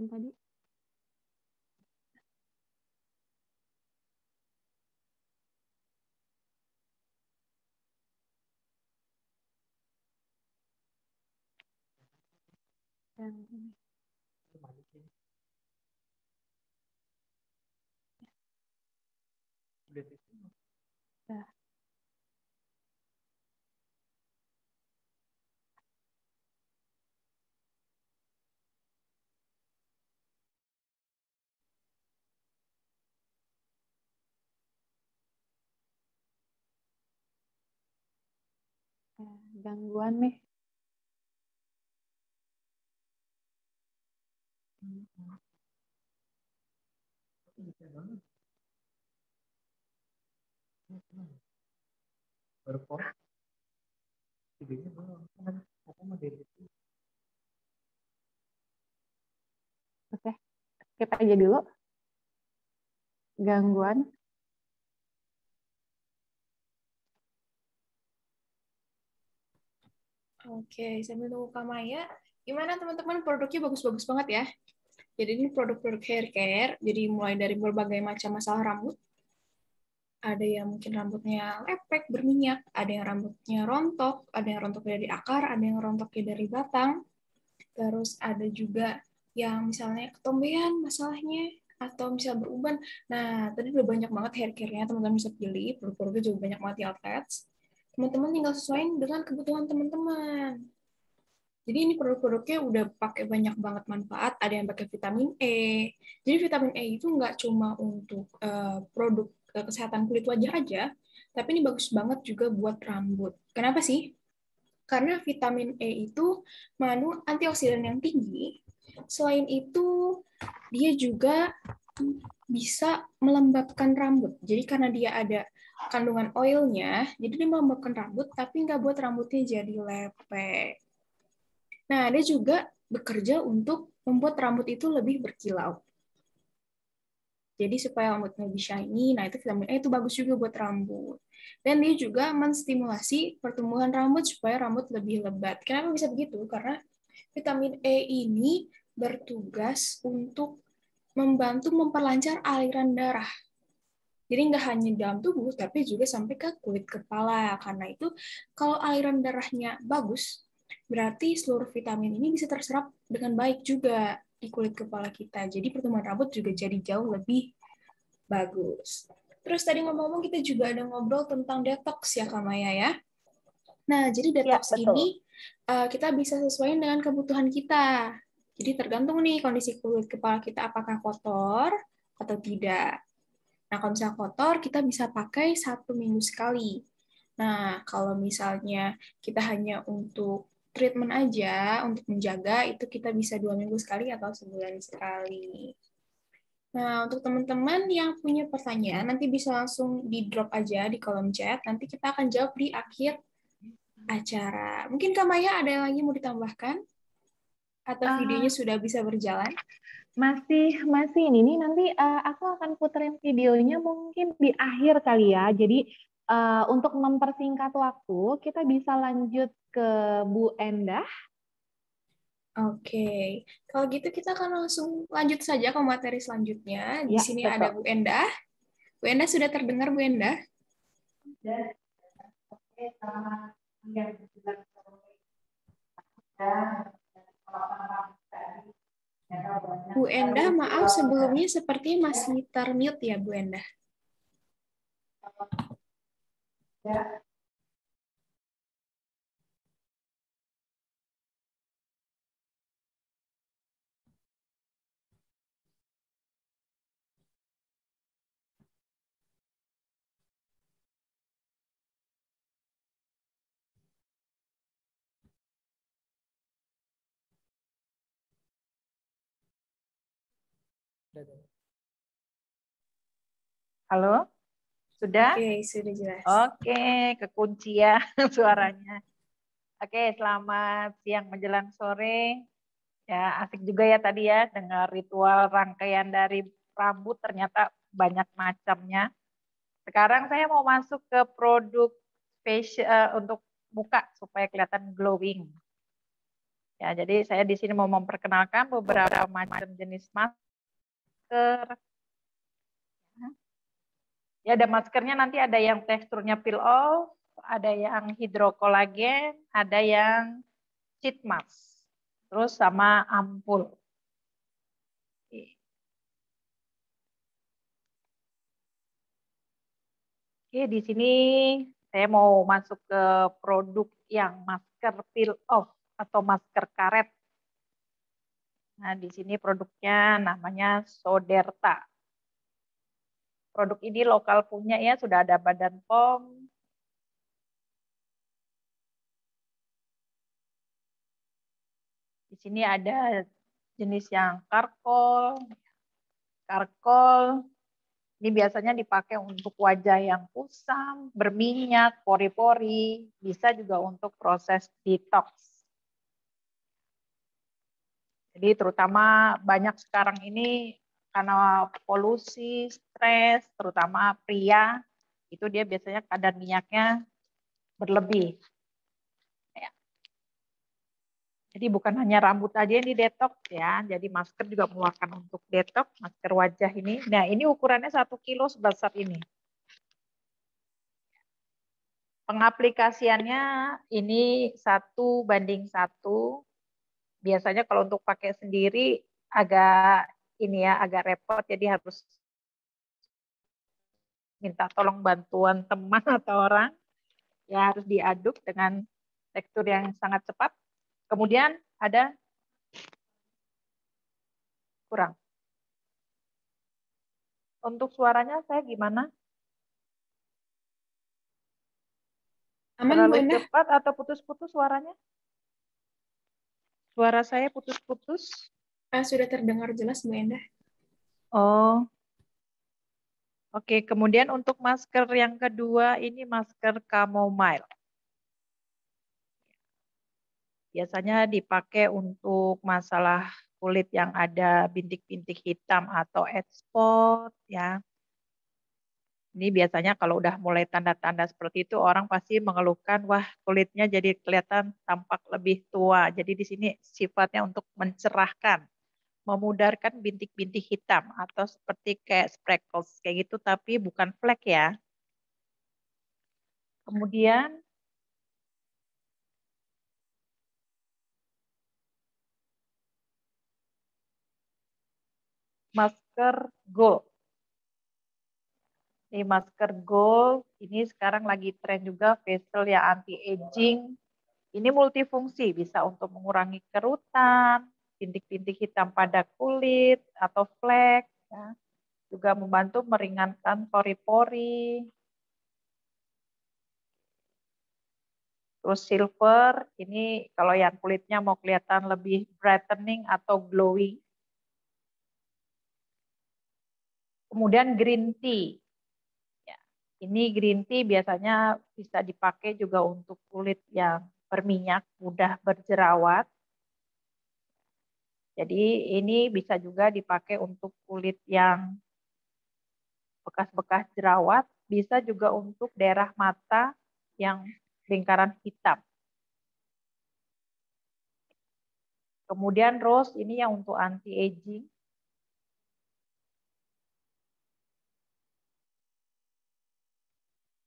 tadi Udah. gangguan nih. Oke, skip aja dulu. Gangguan. Oke, sambil nunggu Kak Maya, gimana teman-teman produknya bagus-bagus banget ya. Jadi ini produk-produk hair care, jadi mulai dari berbagai macam masalah rambut. Ada yang mungkin rambutnya lepek, berminyak, ada yang rambutnya rontok, ada yang rontok dari akar, ada yang rontoknya dari batang. Terus ada juga yang misalnya ketombean masalahnya, atau misal beruban. Nah, tadi udah banyak banget hair care-nya, teman-teman bisa pilih. Produk-produknya juga banyak banget di outlets teman-teman tinggal sesuaiin dengan kebutuhan teman-teman. Jadi ini produk-produknya udah pakai banyak banget manfaat. Ada yang pakai vitamin E. Jadi vitamin E itu nggak cuma untuk uh, produk uh, kesehatan kulit wajah aja, tapi ini bagus banget juga buat rambut. Kenapa sih? Karena vitamin E itu mengandung antioksidan yang tinggi. Selain itu, dia juga bisa melembabkan rambut. Jadi karena dia ada kandungan oilnya, jadi dia melembabkan rambut, tapi nggak buat rambutnya jadi lepek. Nah, dia juga bekerja untuk membuat rambut itu lebih berkilau. Jadi supaya rambutnya lebih shiny, nah itu vitamin E itu bagus juga buat rambut. Dan dia juga menstimulasi pertumbuhan rambut supaya rambut lebih lebat. Kenapa bisa begitu? Karena vitamin E ini bertugas untuk membantu memperlancar aliran darah jadi nggak hanya dalam tubuh, tapi juga sampai ke kulit kepala. Karena itu kalau aliran darahnya bagus, berarti seluruh vitamin ini bisa terserap dengan baik juga di kulit kepala kita. Jadi pertumbuhan rambut juga jadi jauh lebih bagus. Terus tadi ngomong-ngomong kita juga ada ngobrol tentang detox ya Kak Maya ya. Nah, jadi ya, detox ya, ini uh, kita bisa sesuaikan dengan kebutuhan kita. Jadi tergantung nih kondisi kulit kepala kita apakah kotor atau tidak. Nah, kalau misalnya kotor, kita bisa pakai satu minggu sekali. Nah, kalau misalnya kita hanya untuk treatment aja, untuk menjaga, itu kita bisa dua minggu sekali atau sebulan sekali. Nah, untuk teman-teman yang punya pertanyaan, nanti bisa langsung di-drop aja di kolom chat. Nanti kita akan jawab di akhir acara. Mungkin Kak Maya ada yang lagi mau ditambahkan? Atau ah. videonya uh, sudah bisa berjalan? Masih masih ini nanti uh, aku akan puterin videonya mungkin di akhir kali ya. Jadi uh, untuk mempersingkat waktu, kita bisa lanjut ke Bu Endah. Oke, kalau gitu kita akan langsung lanjut saja ke materi selanjutnya. Di ya, sini betul. ada Bu Endah. Bu Endah sudah terdengar Bu Endah? Sudah. Oke, selamat Bu Endah, maaf sebelumnya sepertinya masih termute ya Bu Endah. Halo? Sudah? Oke, sudah jelas. Oke, kekunci ya suaranya. Oke, selamat siang menjelang sore. Ya, asik juga ya tadi ya dengar ritual rangkaian dari rambut ternyata banyak macamnya. Sekarang saya mau masuk ke produk facial uh, untuk muka supaya kelihatan glowing. Ya, jadi saya di sini mau memperkenalkan beberapa macam jenis masker. Ya, ada maskernya nanti ada yang teksturnya peel off, ada yang hidrokolagen, ada yang sheet mask. Terus sama ampul. Oke, di sini saya mau masuk ke produk yang masker peel off atau masker karet. Nah, di sini produknya namanya Soderta. Produk ini lokal punya ya, sudah ada badan POM. Di sini ada jenis yang karkol. Karkol ini biasanya dipakai untuk wajah yang kusam, berminyak, pori-pori, bisa juga untuk proses detox. Jadi terutama banyak sekarang ini karena polusi, stres, terutama pria, itu dia biasanya kadar minyaknya berlebih. Ya. Jadi bukan hanya rambut aja yang di detox ya, jadi masker juga mengeluarkan untuk detox, masker wajah ini. Nah ini ukurannya satu kilo sebesar ini. Pengaplikasiannya ini satu banding satu biasanya kalau untuk pakai sendiri agak ini ya agak repot jadi harus minta tolong bantuan teman atau orang. Ya harus diaduk dengan tekstur yang sangat cepat. Kemudian ada kurang. Untuk suaranya saya gimana? Aman, terlalu cepat atau putus-putus suaranya Suara saya putus-putus. Ah, sudah terdengar jelas, Mbak Endah. Oh. Oke, kemudian untuk masker yang kedua ini masker chamomile. Biasanya dipakai untuk masalah kulit yang ada bintik-bintik hitam atau edge spot ya. Ini biasanya kalau udah mulai tanda-tanda seperti itu orang pasti mengeluhkan wah kulitnya jadi kelihatan tampak lebih tua. Jadi di sini sifatnya untuk mencerahkan, memudarkan bintik-bintik hitam atau seperti kayak freckles kayak gitu tapi bukan flek ya. Kemudian masker gold ini masker gold, ini sekarang lagi tren juga facial yang anti-aging. Ini multifungsi, bisa untuk mengurangi kerutan, bintik-bintik hitam pada kulit, atau flek. Ya. Juga membantu meringankan pori-pori. Terus silver, ini kalau yang kulitnya mau kelihatan lebih brightening atau glowing. Kemudian green tea, ini green tea biasanya bisa dipakai juga untuk kulit yang berminyak, mudah berjerawat. Jadi ini bisa juga dipakai untuk kulit yang bekas-bekas jerawat, bisa juga untuk daerah mata yang lingkaran hitam. Kemudian rose ini yang untuk anti-aging.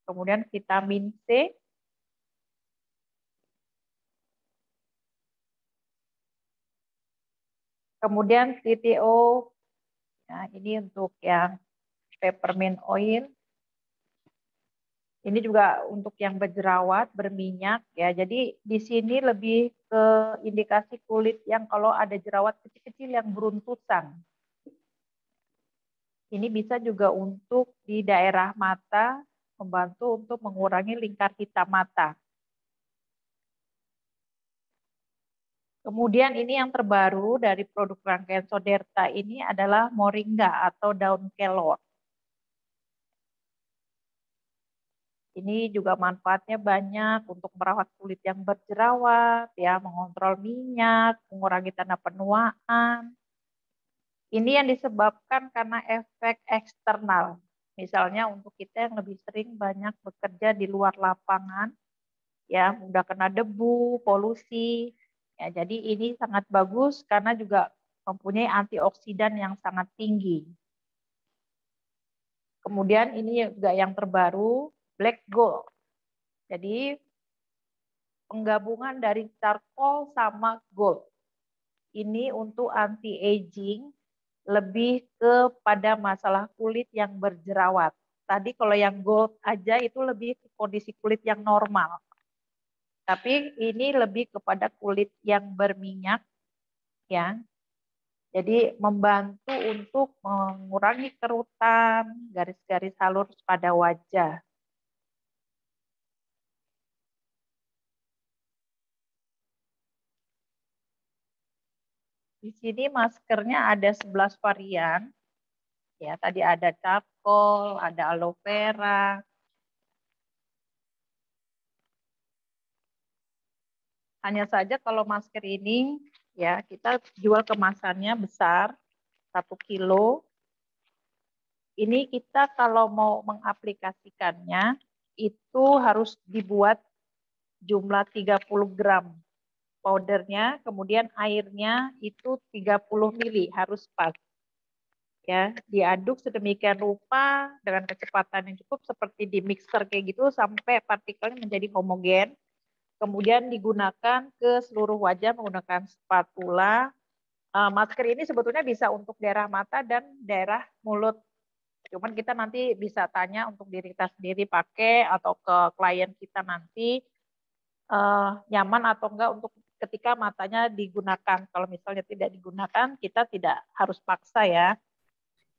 Kemudian vitamin C, kemudian CTO, nah ini untuk yang peppermint oil, ini juga untuk yang berjerawat, berminyak ya. Jadi di sini lebih ke indikasi kulit yang kalau ada jerawat kecil-kecil yang beruntusan. Ini bisa juga untuk di daerah mata membantu untuk mengurangi lingkar hitam mata. Kemudian ini yang terbaru dari produk rangkaian Soderta ini adalah moringa atau daun kelor. Ini juga manfaatnya banyak untuk merawat kulit yang berjerawat, ya, mengontrol minyak, mengurangi tanda penuaan. Ini yang disebabkan karena efek eksternal. Misalnya untuk kita yang lebih sering banyak bekerja di luar lapangan, ya mudah kena debu, polusi, Ya, jadi ini sangat bagus karena juga mempunyai antioksidan yang sangat tinggi. Kemudian ini juga yang terbaru, black gold. Jadi penggabungan dari charcoal sama gold. Ini untuk anti aging lebih kepada masalah kulit yang berjerawat. Tadi kalau yang gold aja itu lebih ke kondisi kulit yang normal. Tapi ini lebih kepada kulit yang berminyak, ya. Jadi membantu untuk mengurangi kerutan, garis-garis halus pada wajah. Di sini maskernya ada 11 varian. Ya, tadi ada charcoal, ada aloe vera, Hanya saja kalau masker ini ya kita jual kemasannya besar, satu kilo. Ini kita kalau mau mengaplikasikannya itu harus dibuat jumlah 30 gram powdernya, kemudian airnya itu 30 mili harus pas. Ya, diaduk sedemikian rupa dengan kecepatan yang cukup seperti di mixer kayak gitu sampai partikelnya menjadi homogen kemudian digunakan ke seluruh wajah menggunakan spatula. Uh, masker ini sebetulnya bisa untuk daerah mata dan daerah mulut. Cuman kita nanti bisa tanya untuk diri kita sendiri pakai atau ke klien kita nanti uh, nyaman atau enggak untuk ketika matanya digunakan. Kalau misalnya tidak digunakan, kita tidak harus paksa ya.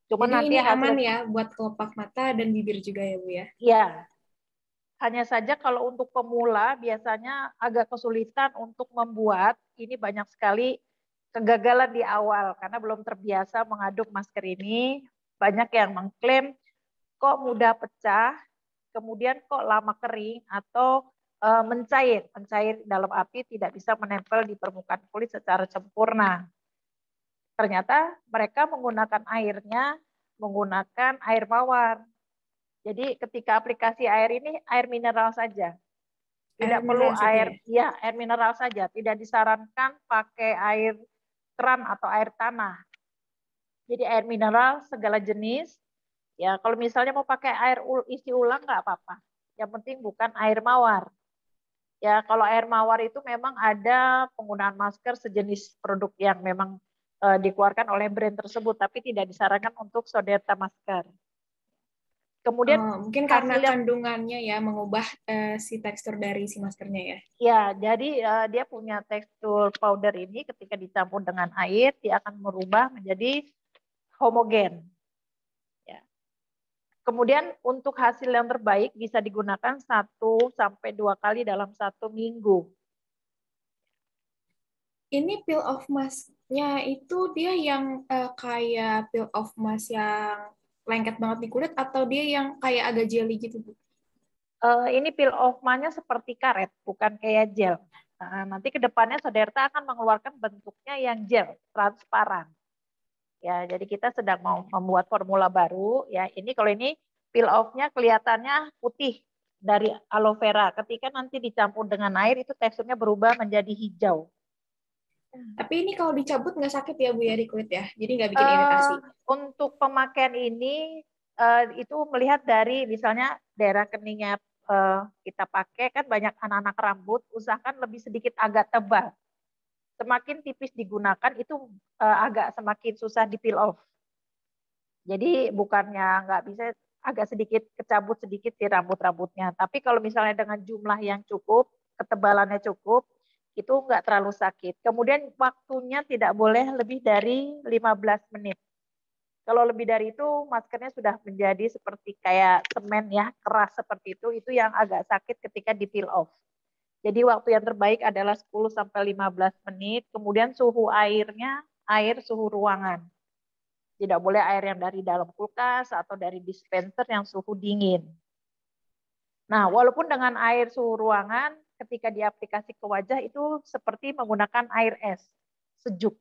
Cuma nanti ini aman ya buat kelopak mata dan bibir juga ya Bu ya? Iya, hanya saja kalau untuk pemula biasanya agak kesulitan untuk membuat ini banyak sekali kegagalan di awal karena belum terbiasa mengaduk masker ini. Banyak yang mengklaim kok mudah pecah, kemudian kok lama kering atau mencair. Mencair dalam api tidak bisa menempel di permukaan kulit secara sempurna. Ternyata mereka menggunakan airnya menggunakan air mawar jadi ketika aplikasi air ini air mineral saja. Tidak air perlu air, ya air mineral saja. Tidak disarankan pakai air keran atau air tanah. Jadi air mineral segala jenis. Ya kalau misalnya mau pakai air isi ulang nggak apa-apa. Yang penting bukan air mawar. Ya kalau air mawar itu memang ada penggunaan masker sejenis produk yang memang uh, dikeluarkan oleh brand tersebut, tapi tidak disarankan untuk soderta masker. Kemudian oh, mungkin karena yang, kandungannya ya mengubah uh, si tekstur dari si maskernya ya. Ya, jadi uh, dia punya tekstur powder ini ketika dicampur dengan air dia akan merubah menjadi homogen. Kemudian untuk hasil yang terbaik bisa digunakan satu sampai dua kali dalam satu minggu. Ini peel off masknya itu dia yang uh, kayak peel off mask yang lengket banget di kulit atau dia yang kayak agak jelly gitu Bu? Uh, ini peel off nya seperti karet, bukan kayak gel. Nah, nanti ke depannya Soderta akan mengeluarkan bentuknya yang gel, transparan. Ya, jadi kita sedang mau membuat formula baru. Ya, ini kalau ini peel off-nya kelihatannya putih dari aloe vera. Ketika nanti dicampur dengan air itu teksturnya berubah menjadi hijau. Tapi ini kalau dicabut nggak sakit ya Bu ya di kulit ya? Jadi nggak bikin iritasi? Uh, untuk pemakaian ini uh, itu melihat dari misalnya daerah keningnya uh, kita pakai kan banyak anak-anak rambut, usahakan lebih sedikit agak tebal. Semakin tipis digunakan itu uh, agak semakin susah di peel off. Jadi bukannya nggak bisa agak sedikit kecabut sedikit di rambut-rambutnya. Tapi kalau misalnya dengan jumlah yang cukup, ketebalannya cukup, itu enggak terlalu sakit. Kemudian waktunya tidak boleh lebih dari 15 menit. Kalau lebih dari itu maskernya sudah menjadi seperti kayak semen ya, keras seperti itu, itu yang agak sakit ketika di peel off. Jadi waktu yang terbaik adalah 10 sampai 15 menit. Kemudian suhu airnya air suhu ruangan. Tidak boleh air yang dari dalam kulkas atau dari dispenser yang suhu dingin. Nah, walaupun dengan air suhu ruangan, ketika diaplikasi ke wajah itu seperti menggunakan air es, sejuk.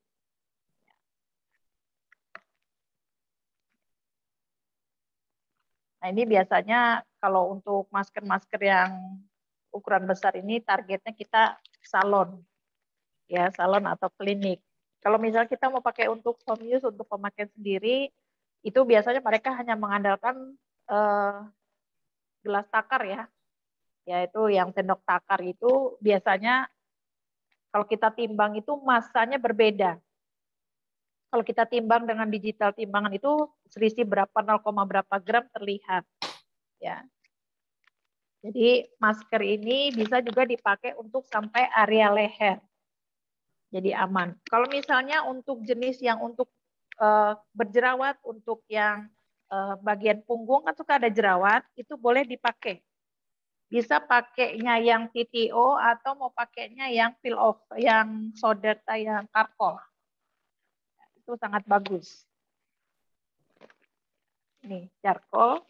Nah, ini biasanya kalau untuk masker-masker yang ukuran besar ini targetnya kita salon. Ya, salon atau klinik. Kalau misalnya kita mau pakai untuk home use, untuk pemakaian sendiri, itu biasanya mereka hanya mengandalkan uh, gelas takar ya, yaitu yang sendok takar itu biasanya kalau kita timbang itu masanya berbeda. Kalau kita timbang dengan digital timbangan itu selisih berapa 0, berapa gram terlihat. Ya. Jadi masker ini bisa juga dipakai untuk sampai area leher jadi aman. Kalau misalnya untuk jenis yang untuk uh, berjerawat, untuk yang uh, bagian punggung kan suka ada jerawat, itu boleh dipakai. Bisa pakainya yang TTO atau mau pakainya yang peel off, yang solder, yang karkol. Itu sangat bagus. Ini charcoal,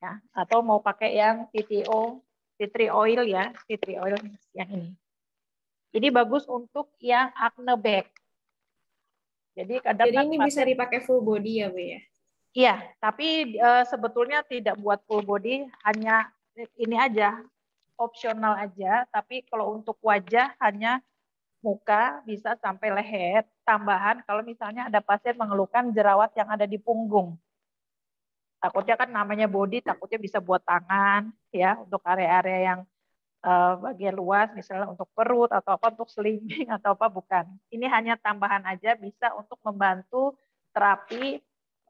ya, atau mau pakai yang TTO, tea tree oil ya, tea tree oil yang ini. Jadi bagus untuk yang acne back. Jadi kadang Jadi ini bisa dipakai full body ya, Bu ya? Iya, tapi uh, sebetulnya tidak buat full body, hanya ini aja, opsional aja. Tapi kalau untuk wajah hanya muka bisa sampai leher. Tambahan kalau misalnya ada pasien mengeluhkan jerawat yang ada di punggung. Takutnya kan namanya body, takutnya bisa buat tangan ya untuk area-area yang uh, bagian luas misalnya untuk perut atau apa untuk slimming atau apa bukan. Ini hanya tambahan aja bisa untuk membantu terapi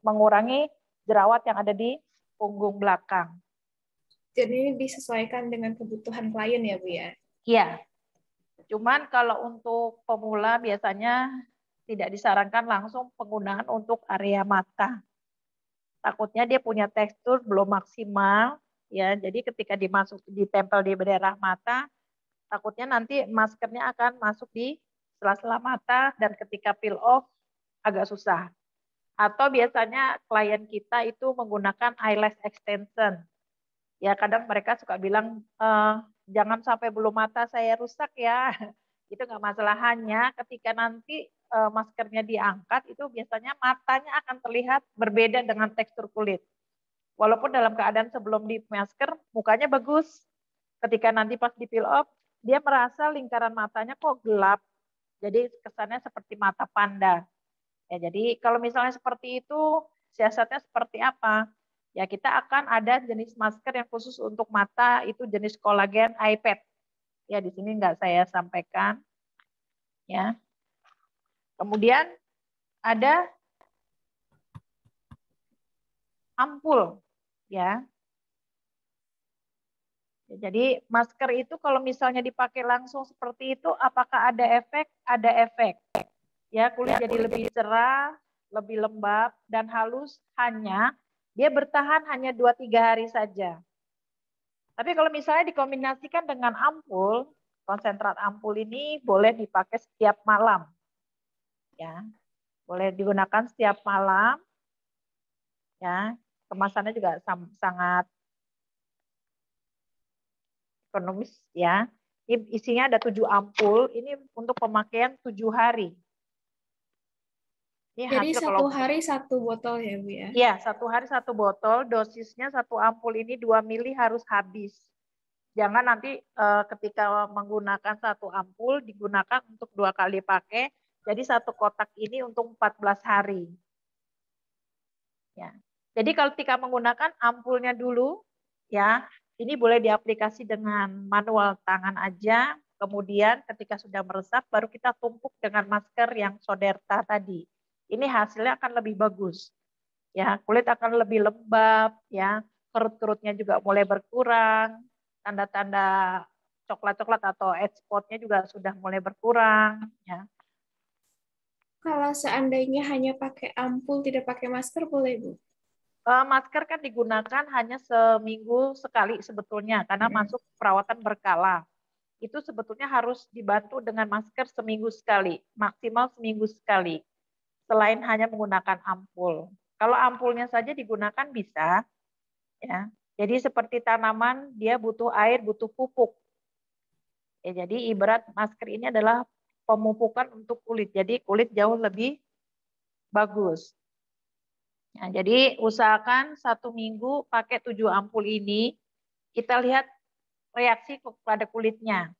mengurangi jerawat yang ada di punggung belakang. Jadi ini disesuaikan dengan kebutuhan klien ya Bu ya? Iya. Cuman kalau untuk pemula biasanya tidak disarankan langsung penggunaan untuk area mata. Takutnya dia punya tekstur belum maksimal, ya. Jadi ketika dimasuk ditempel di daerah mata takutnya nanti maskernya akan masuk di sela-sela mata dan ketika peel off agak susah. Atau biasanya klien kita itu menggunakan eyelash extension. Ya kadang mereka suka bilang e, jangan sampai bulu mata saya rusak ya. Itu nggak masalah. Hanya ketika nanti maskernya diangkat itu biasanya matanya akan terlihat berbeda dengan tekstur kulit Walaupun dalam keadaan sebelum di masker mukanya bagus. Ketika nanti pas di peel off, dia merasa lingkaran matanya kok gelap. Jadi kesannya seperti mata panda. Ya, jadi kalau misalnya seperti itu, siasatnya seperti apa? Ya, kita akan ada jenis masker yang khusus untuk mata, itu jenis kolagen iPad. Ya, di sini nggak saya sampaikan. Ya. Kemudian ada ampul ya. Jadi masker itu kalau misalnya dipakai langsung seperti itu, apakah ada efek? Ada efek. Ya, kulit ya, jadi lebih cerah, lebih lembab dan halus. Hanya dia bertahan hanya 2-3 hari saja. Tapi kalau misalnya dikombinasikan dengan ampul, konsentrat ampul ini boleh dipakai setiap malam. Ya, boleh digunakan setiap malam. Ya, kemasannya juga sangat ekonomis ya. Ini isinya ada tujuh ampul, ini untuk pemakaian tujuh hari. Ini Jadi satu kalau, hari satu botol ya Bu ya? Iya, satu hari satu botol, dosisnya satu ampul ini dua mili harus habis. Jangan nanti uh, ketika menggunakan satu ampul digunakan untuk dua kali pakai, jadi satu kotak ini untuk 14 hari. Ya. Jadi kalau ketika menggunakan ampulnya dulu, ya ini boleh diaplikasi dengan manual tangan aja. Kemudian ketika sudah meresap, baru kita tumpuk dengan masker yang soderta tadi. Ini hasilnya akan lebih bagus. Ya, kulit akan lebih lembab, ya, kerut-kerutnya juga mulai berkurang, tanda-tanda coklat-coklat atau edge spotnya juga sudah mulai berkurang, ya. Kalau seandainya hanya pakai ampul, tidak pakai masker, boleh, Bu? uh, masker kan digunakan hanya seminggu sekali sebetulnya karena hmm. masuk perawatan berkala. itu sebetulnya harus dibantu dengan masker seminggu sekali, maksimal seminggu sekali. Selain hanya menggunakan ampul. Kalau ampulnya saja digunakan bisa, ya. Jadi seperti tanaman dia butuh air, butuh pupuk. Ya, jadi ibarat masker ini adalah pemupukan untuk kulit. Jadi kulit jauh lebih bagus. Nah, jadi usahakan satu minggu pakai tujuh ampul ini, kita lihat reaksi pada kulitnya.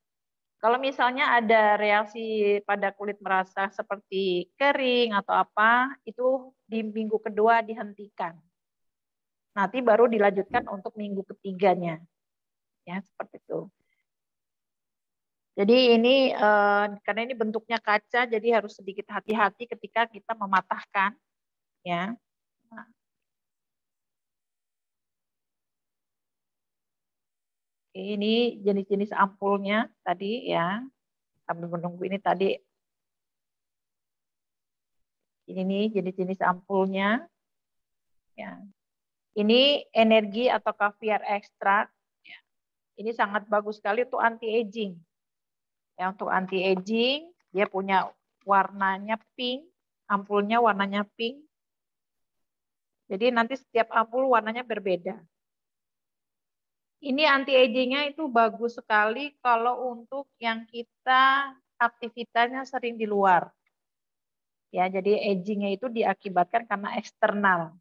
Kalau misalnya ada reaksi pada kulit merasa seperti kering atau apa, itu di minggu kedua dihentikan. Nanti baru dilanjutkan untuk minggu ketiganya. Ya, seperti itu. Jadi ini eh, karena ini bentuknya kaca, jadi harus sedikit hati-hati ketika kita mematahkan, ya. Ini jenis-jenis ampulnya tadi ya. Sambil menunggu ini tadi. Ini nih jenis-jenis ampulnya. Ya. Ini energi atau kaviar ekstrak. Ya. Ini sangat bagus sekali untuk anti aging. Ya, untuk anti aging dia punya warnanya pink, ampulnya warnanya pink. Jadi nanti setiap ampul warnanya berbeda. Ini anti agingnya itu bagus sekali kalau untuk yang kita aktivitasnya sering di luar. Ya, jadi agingnya itu diakibatkan karena eksternal.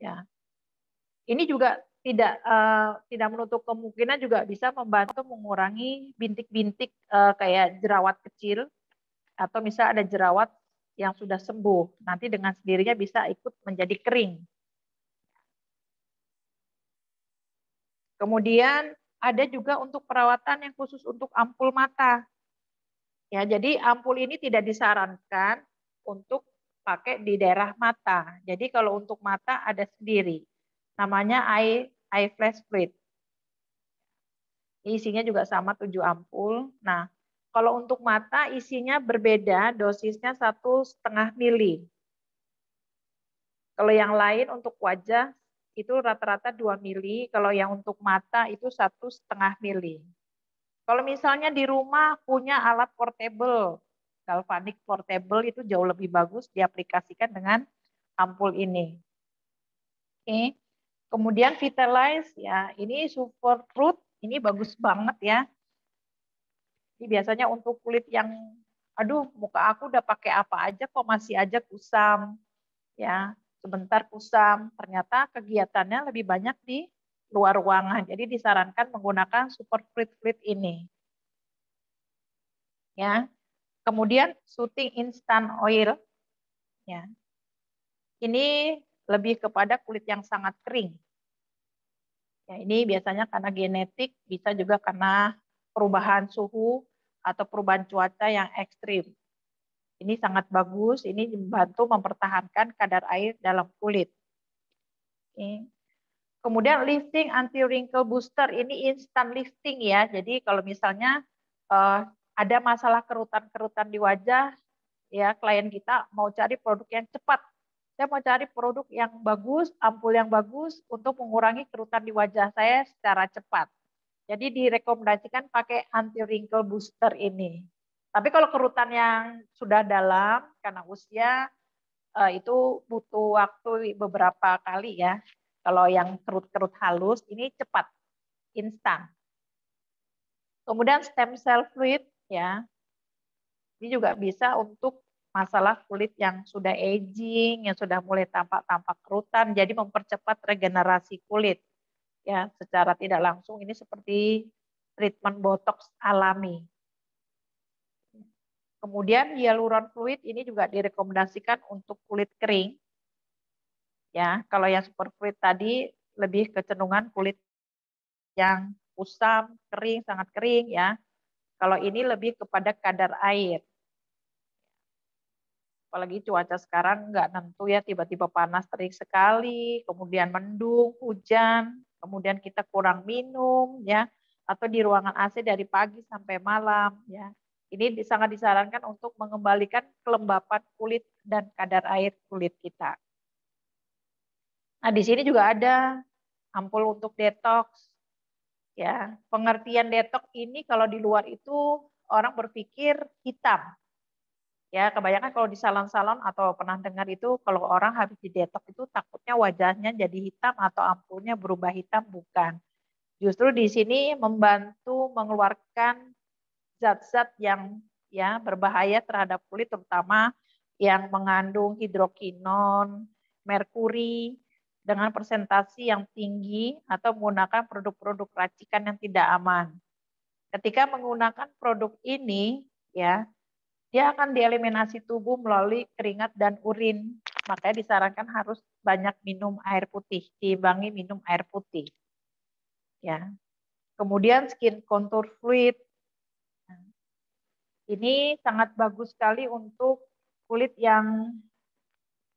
Ya. Ini juga tidak uh, tidak menutup kemungkinan juga bisa membantu mengurangi bintik-bintik uh, kayak jerawat kecil atau misal ada jerawat yang sudah sembuh, nanti dengan sendirinya bisa ikut menjadi kering. Kemudian ada juga untuk perawatan yang khusus untuk ampul mata. Ya, jadi ampul ini tidak disarankan untuk pakai di daerah mata. Jadi kalau untuk mata ada sendiri. Namanya eye eye flash fluid. Isinya juga sama 7 ampul. Nah, kalau untuk mata isinya berbeda, dosisnya satu setengah mili. Kalau yang lain untuk wajah itu rata-rata 2 mili, kalau yang untuk mata itu satu setengah mili. Kalau misalnya di rumah punya alat portable, galvanik portable itu jauh lebih bagus diaplikasikan dengan ampul ini. Oke. Kemudian Vitalize ya, ini super fruit, ini bagus banget ya. Ini biasanya untuk kulit yang aduh muka aku udah pakai apa aja kok masih aja kusam ya sebentar kusam, ternyata kegiatannya lebih banyak di luar ruangan. Jadi disarankan menggunakan super fluid fluid ini. Ya. Kemudian shooting instant oil. Ya. Ini lebih kepada kulit yang sangat kering. Ya, ini biasanya karena genetik, bisa juga karena perubahan suhu atau perubahan cuaca yang ekstrim. Ini sangat bagus, ini membantu mempertahankan kadar air dalam kulit. Oke. Kemudian lifting anti wrinkle booster ini instant lifting ya. Jadi kalau misalnya uh, ada masalah kerutan-kerutan di wajah, ya klien kita mau cari produk yang cepat. Saya mau cari produk yang bagus, ampul yang bagus untuk mengurangi kerutan di wajah saya secara cepat. Jadi direkomendasikan pakai anti wrinkle booster ini. Tapi kalau kerutan yang sudah dalam karena usia eh, itu butuh waktu beberapa kali ya. Kalau yang kerut-kerut halus ini cepat, instan. Kemudian stem cell fluid ya. Ini juga bisa untuk masalah kulit yang sudah aging, yang sudah mulai tampak-tampak kerutan, jadi mempercepat regenerasi kulit. Ya, secara tidak langsung ini seperti treatment botox alami. Kemudian hyaluron fluid ini juga direkomendasikan untuk kulit kering. Ya, kalau yang super fluid tadi lebih kecenderungan kulit yang kusam, kering, sangat kering ya. Kalau ini lebih kepada kadar air. Apalagi cuaca sekarang nggak nentu ya, tiba-tiba panas terik sekali, kemudian mendung, hujan, kemudian kita kurang minum ya, atau di ruangan AC dari pagi sampai malam ya ini sangat disarankan untuk mengembalikan kelembapan kulit dan kadar air kulit kita. Nah, di sini juga ada ampul untuk detox. Ya, pengertian detox ini kalau di luar itu orang berpikir hitam. Ya, kebanyakan kalau di salon-salon atau pernah dengar itu kalau orang habis di detox itu takutnya wajahnya jadi hitam atau ampulnya berubah hitam bukan. Justru di sini membantu mengeluarkan zat-zat yang ya berbahaya terhadap kulit terutama yang mengandung hidrokinon, merkuri dengan presentasi yang tinggi atau menggunakan produk-produk racikan yang tidak aman. Ketika menggunakan produk ini, ya, dia akan dieliminasi tubuh melalui keringat dan urin. Makanya disarankan harus banyak minum air putih, diimbangi minum air putih. Ya. Kemudian skin contour fluid. Ini sangat bagus sekali untuk kulit yang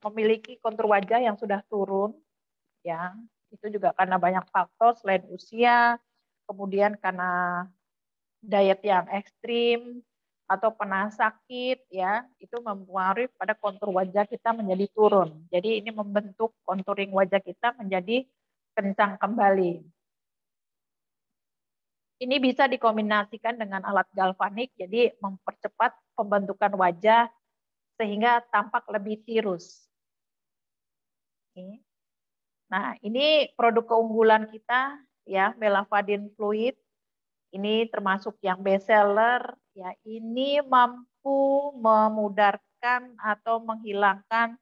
memiliki kontur wajah yang sudah turun ya itu juga karena banyak faktor selain usia kemudian karena diet yang ekstrim atau pernah sakit ya itu mempengaruhi pada kontur wajah kita menjadi turun. Jadi ini membentuk konturing wajah kita menjadi kencang kembali. Ini bisa dikombinasikan dengan alat galvanik jadi mempercepat pembentukan wajah sehingga tampak lebih tirus. Nah, ini produk keunggulan kita ya, melavadin fluid. Ini termasuk yang best seller ya. Ini mampu memudarkan atau menghilangkan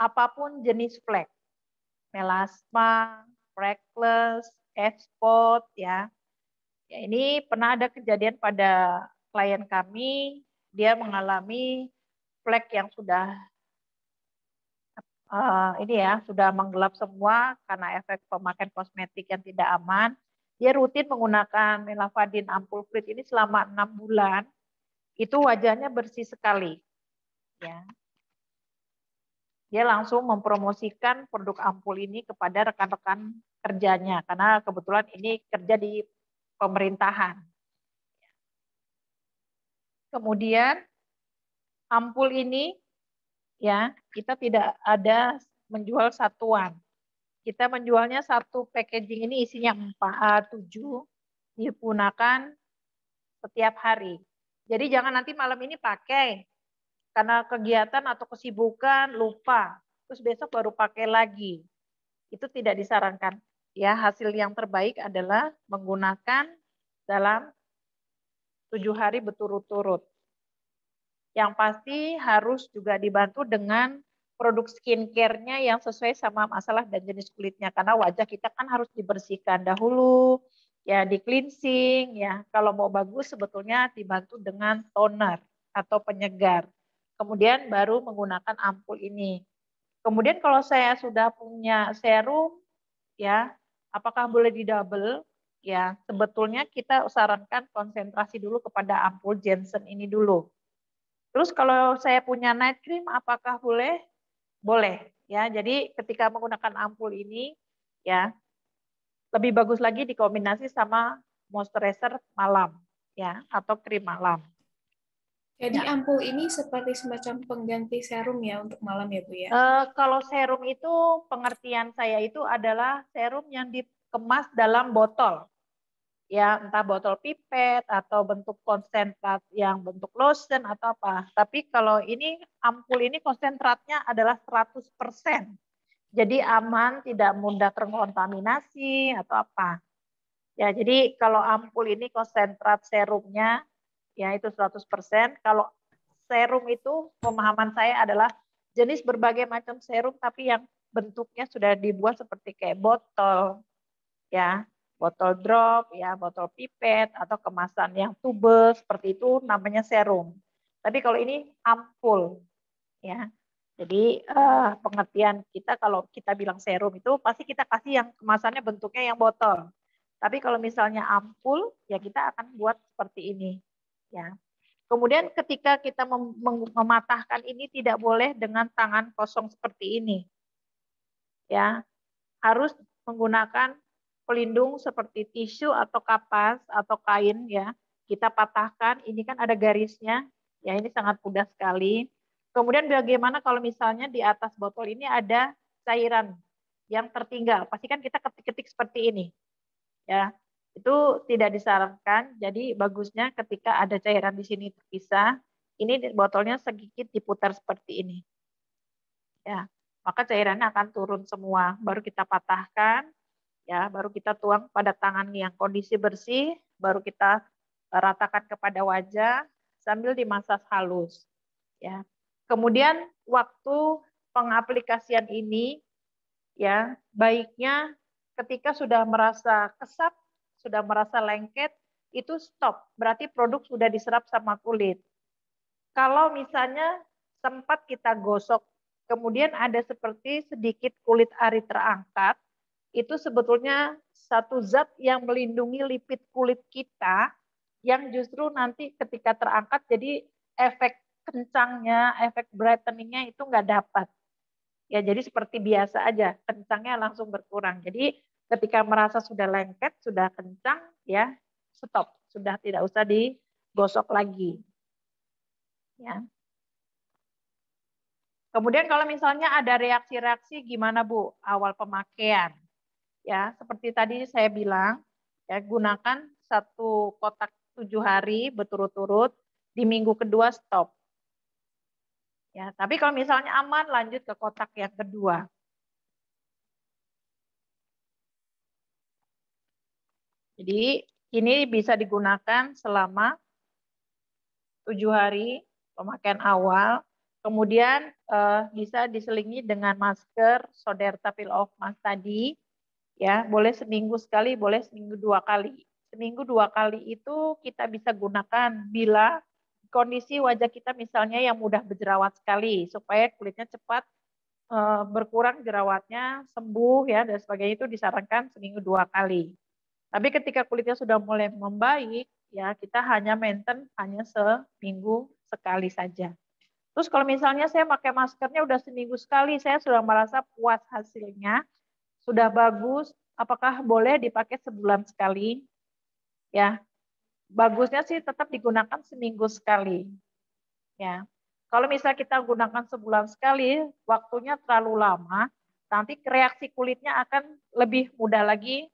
apa pun jenis flek. Melasma, freckles, spot ya. Ya, ini pernah ada kejadian pada klien kami, dia mengalami flek yang sudah uh, ini ya sudah menggelap semua karena efek pemakaian kosmetik yang tidak aman. Dia rutin menggunakan melavadin ampul fluid ini selama enam bulan. Itu wajahnya bersih sekali. Ya. Dia langsung mempromosikan produk ampul ini kepada rekan-rekan kerjanya karena kebetulan ini kerja di pemerintahan. Kemudian ampul ini ya kita tidak ada menjual satuan. Kita menjualnya satu packaging ini isinya empat eh, tujuh digunakan setiap hari. Jadi jangan nanti malam ini pakai karena kegiatan atau kesibukan lupa, terus besok baru pakai lagi. Itu tidak disarankan. Ya hasil yang terbaik adalah menggunakan dalam tujuh hari berturut-turut. Yang pasti harus juga dibantu dengan produk skincare-nya yang sesuai sama masalah dan jenis kulitnya. Karena wajah kita kan harus dibersihkan dahulu ya di cleansing ya. Kalau mau bagus sebetulnya dibantu dengan toner atau penyegar. Kemudian baru menggunakan ampul ini. Kemudian kalau saya sudah punya serum ya apakah boleh di double? Ya sebetulnya kita sarankan konsentrasi dulu kepada ampul Jensen ini dulu. Terus kalau saya punya night cream, apakah boleh? Boleh. Ya, jadi ketika menggunakan ampul ini, ya lebih bagus lagi dikombinasi sama moisturizer malam, ya atau krim malam. Jadi ya. ampul ini seperti semacam pengganti serum ya untuk malam ya Bu ya? Uh, kalau serum itu pengertian saya itu adalah serum yang dikemas dalam botol ya entah botol pipet atau bentuk konsentrat yang bentuk lotion atau apa. Tapi kalau ini ampul ini konsentratnya adalah 100%. Jadi aman, tidak mudah terkontaminasi atau apa. Ya, jadi kalau ampul ini konsentrat serumnya ya itu 100%. Kalau serum itu pemahaman saya adalah jenis berbagai macam serum tapi yang bentuknya sudah dibuat seperti kayak botol ya botol drop, ya, botol pipet atau kemasan yang tube seperti itu namanya serum. Tapi kalau ini ampul, ya. Jadi uh, pengertian kita kalau kita bilang serum itu pasti kita kasih yang kemasannya bentuknya yang botol. Tapi kalau misalnya ampul, ya kita akan buat seperti ini, ya. Kemudian ketika kita mem mematahkan ini tidak boleh dengan tangan kosong seperti ini. Ya. Harus menggunakan pelindung seperti tisu atau kapas atau kain ya kita patahkan ini kan ada garisnya ya ini sangat mudah sekali kemudian bagaimana kalau misalnya di atas botol ini ada cairan yang tertinggal pasti kan kita ketik-ketik seperti ini ya itu tidak disarankan. Jadi bagusnya ketika ada cairan di sini terpisah, ini botolnya sedikit diputar seperti ini. Ya, maka cairannya akan turun semua. Baru kita patahkan, ya, baru kita tuang pada tangan yang kondisi bersih, baru kita ratakan kepada wajah sambil dimasas halus. Ya. Kemudian waktu pengaplikasian ini ya baiknya ketika sudah merasa kesat, sudah merasa lengket, itu stop. Berarti produk sudah diserap sama kulit. Kalau misalnya sempat kita gosok, kemudian ada seperti sedikit kulit ari terangkat, itu sebetulnya satu zat yang melindungi lipid kulit kita yang justru nanti ketika terangkat jadi efek kencangnya, efek brightening-nya itu nggak dapat. Ya jadi seperti biasa aja, kencangnya langsung berkurang. Jadi ketika merasa sudah lengket, sudah kencang, ya stop, sudah tidak usah digosok lagi. Ya. Kemudian kalau misalnya ada reaksi-reaksi gimana Bu awal pemakaian? Ya, seperti tadi saya bilang, ya gunakan satu kotak tujuh hari berturut-turut, di minggu kedua stop. Ya, tapi kalau misalnya aman lanjut ke kotak yang kedua. Jadi ini bisa digunakan selama tujuh hari pemakaian awal. Kemudian eh, bisa diselingi dengan masker Soderta Peel Off Mask tadi. Ya, boleh seminggu sekali, boleh seminggu dua kali. Seminggu dua kali itu kita bisa gunakan bila kondisi wajah kita misalnya yang mudah berjerawat sekali supaya kulitnya cepat uh, berkurang jerawatnya, sembuh ya dan sebagainya itu disarankan seminggu dua kali. Tapi ketika kulitnya sudah mulai membaik, ya kita hanya maintain hanya seminggu sekali saja. Terus kalau misalnya saya pakai maskernya udah seminggu sekali, saya sudah merasa puas hasilnya, sudah bagus, apakah boleh dipakai sebulan sekali? Ya, bagusnya sih tetap digunakan seminggu sekali. Ya. Kalau misalnya kita gunakan sebulan sekali, waktunya terlalu lama, nanti reaksi kulitnya akan lebih mudah lagi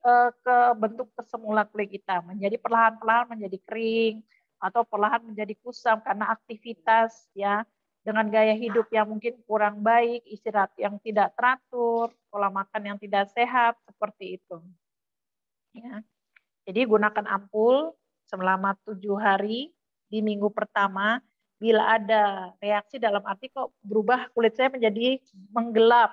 eh, ke bentuk kesemula kulit kita, menjadi perlahan-perlahan menjadi kering atau perlahan menjadi kusam karena aktivitas ya dengan gaya hidup yang mungkin kurang baik, istirahat yang tidak teratur, pola makan yang tidak sehat seperti itu. Ya. Jadi gunakan ampul selama tujuh hari di minggu pertama. Bila ada reaksi dalam arti kok berubah kulit saya menjadi menggelap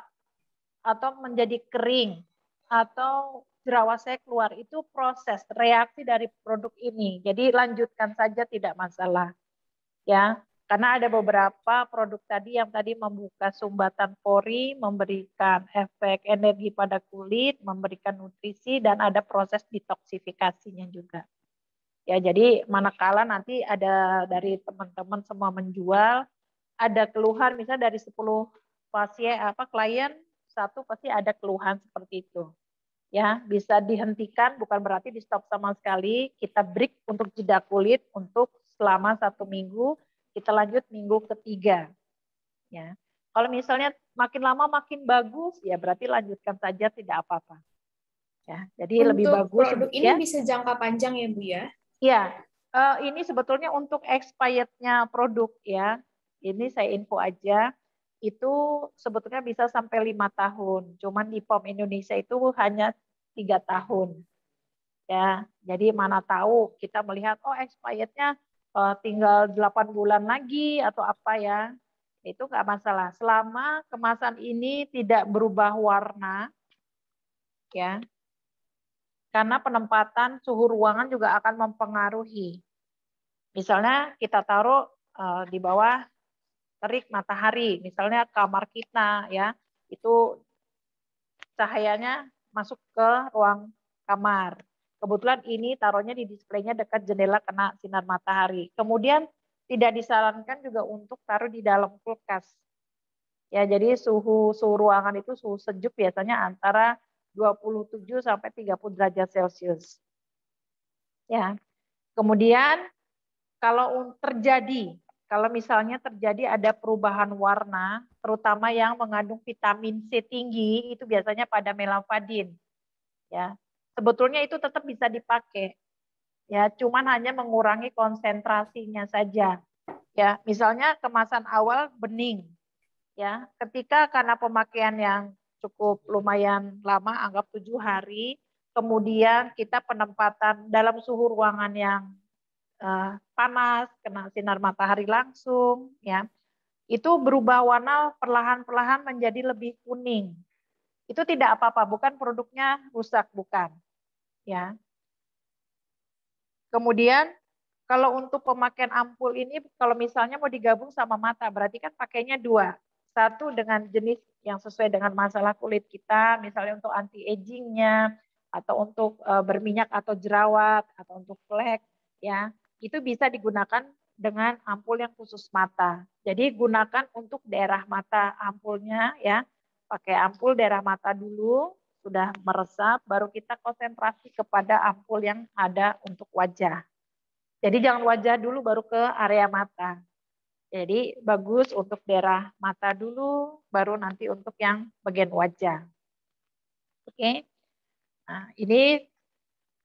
atau menjadi kering atau jerawat saya keluar itu proses reaksi dari produk ini. Jadi lanjutkan saja tidak masalah. Ya, karena ada beberapa produk tadi yang tadi membuka sumbatan pori, memberikan efek energi pada kulit, memberikan nutrisi dan ada proses detoksifikasinya juga. Ya, jadi manakala nanti ada dari teman-teman semua menjual, ada keluhan misalnya dari 10 pasien apa klien satu pasti ada keluhan seperti itu. Ya, bisa dihentikan bukan berarti di stop sama sekali, kita break untuk jeda kulit untuk selama satu minggu kita lanjut minggu ketiga. Ya. Kalau misalnya makin lama makin bagus, ya berarti lanjutkan saja tidak apa-apa. Ya, jadi untuk lebih bagus. Produk ini ya. bisa jangka panjang ya Bu ya? Iya, uh, ini sebetulnya untuk expirednya produk ya. Ini saya info aja. Itu sebetulnya bisa sampai lima tahun. Cuman di POM Indonesia itu hanya tiga tahun. Ya, jadi mana tahu kita melihat oh expirednya uh, tinggal 8 bulan lagi atau apa ya, itu nggak masalah. Selama kemasan ini tidak berubah warna, ya, karena penempatan suhu ruangan juga akan mempengaruhi. Misalnya kita taruh uh, di bawah terik matahari, misalnya kamar kita ya, itu cahayanya masuk ke ruang kamar. Kebetulan ini taruhnya di displaynya dekat jendela kena sinar matahari. Kemudian tidak disarankan juga untuk taruh di dalam kulkas. Ya, jadi suhu suhu ruangan itu suhu sejuk biasanya antara 27 sampai 30 derajat Celcius. Ya. Kemudian kalau terjadi kalau misalnya terjadi ada perubahan warna, terutama yang mengandung vitamin C tinggi, itu biasanya pada melamfadin. Ya, sebetulnya itu tetap bisa dipakai. Ya, cuman hanya mengurangi konsentrasinya saja. Ya, misalnya kemasan awal bening. Ya, ketika karena pemakaian yang cukup lumayan lama, anggap tujuh hari, kemudian kita penempatan dalam suhu ruangan yang uh, panas, kena sinar matahari langsung, ya, itu berubah warna perlahan-perlahan menjadi lebih kuning. Itu tidak apa-apa, bukan produknya rusak, bukan. Ya. Kemudian kalau untuk pemakaian ampul ini, kalau misalnya mau digabung sama mata, berarti kan pakainya dua. Satu dengan jenis yang sesuai dengan masalah kulit kita, misalnya untuk anti agingnya, atau untuk eh, berminyak atau jerawat, atau untuk flek, ya itu bisa digunakan dengan ampul yang khusus mata. Jadi gunakan untuk daerah mata ampulnya ya. Pakai ampul daerah mata dulu, sudah meresap, baru kita konsentrasi kepada ampul yang ada untuk wajah. Jadi jangan wajah dulu baru ke area mata. Jadi bagus untuk daerah mata dulu, baru nanti untuk yang bagian wajah. Oke. Nah, ini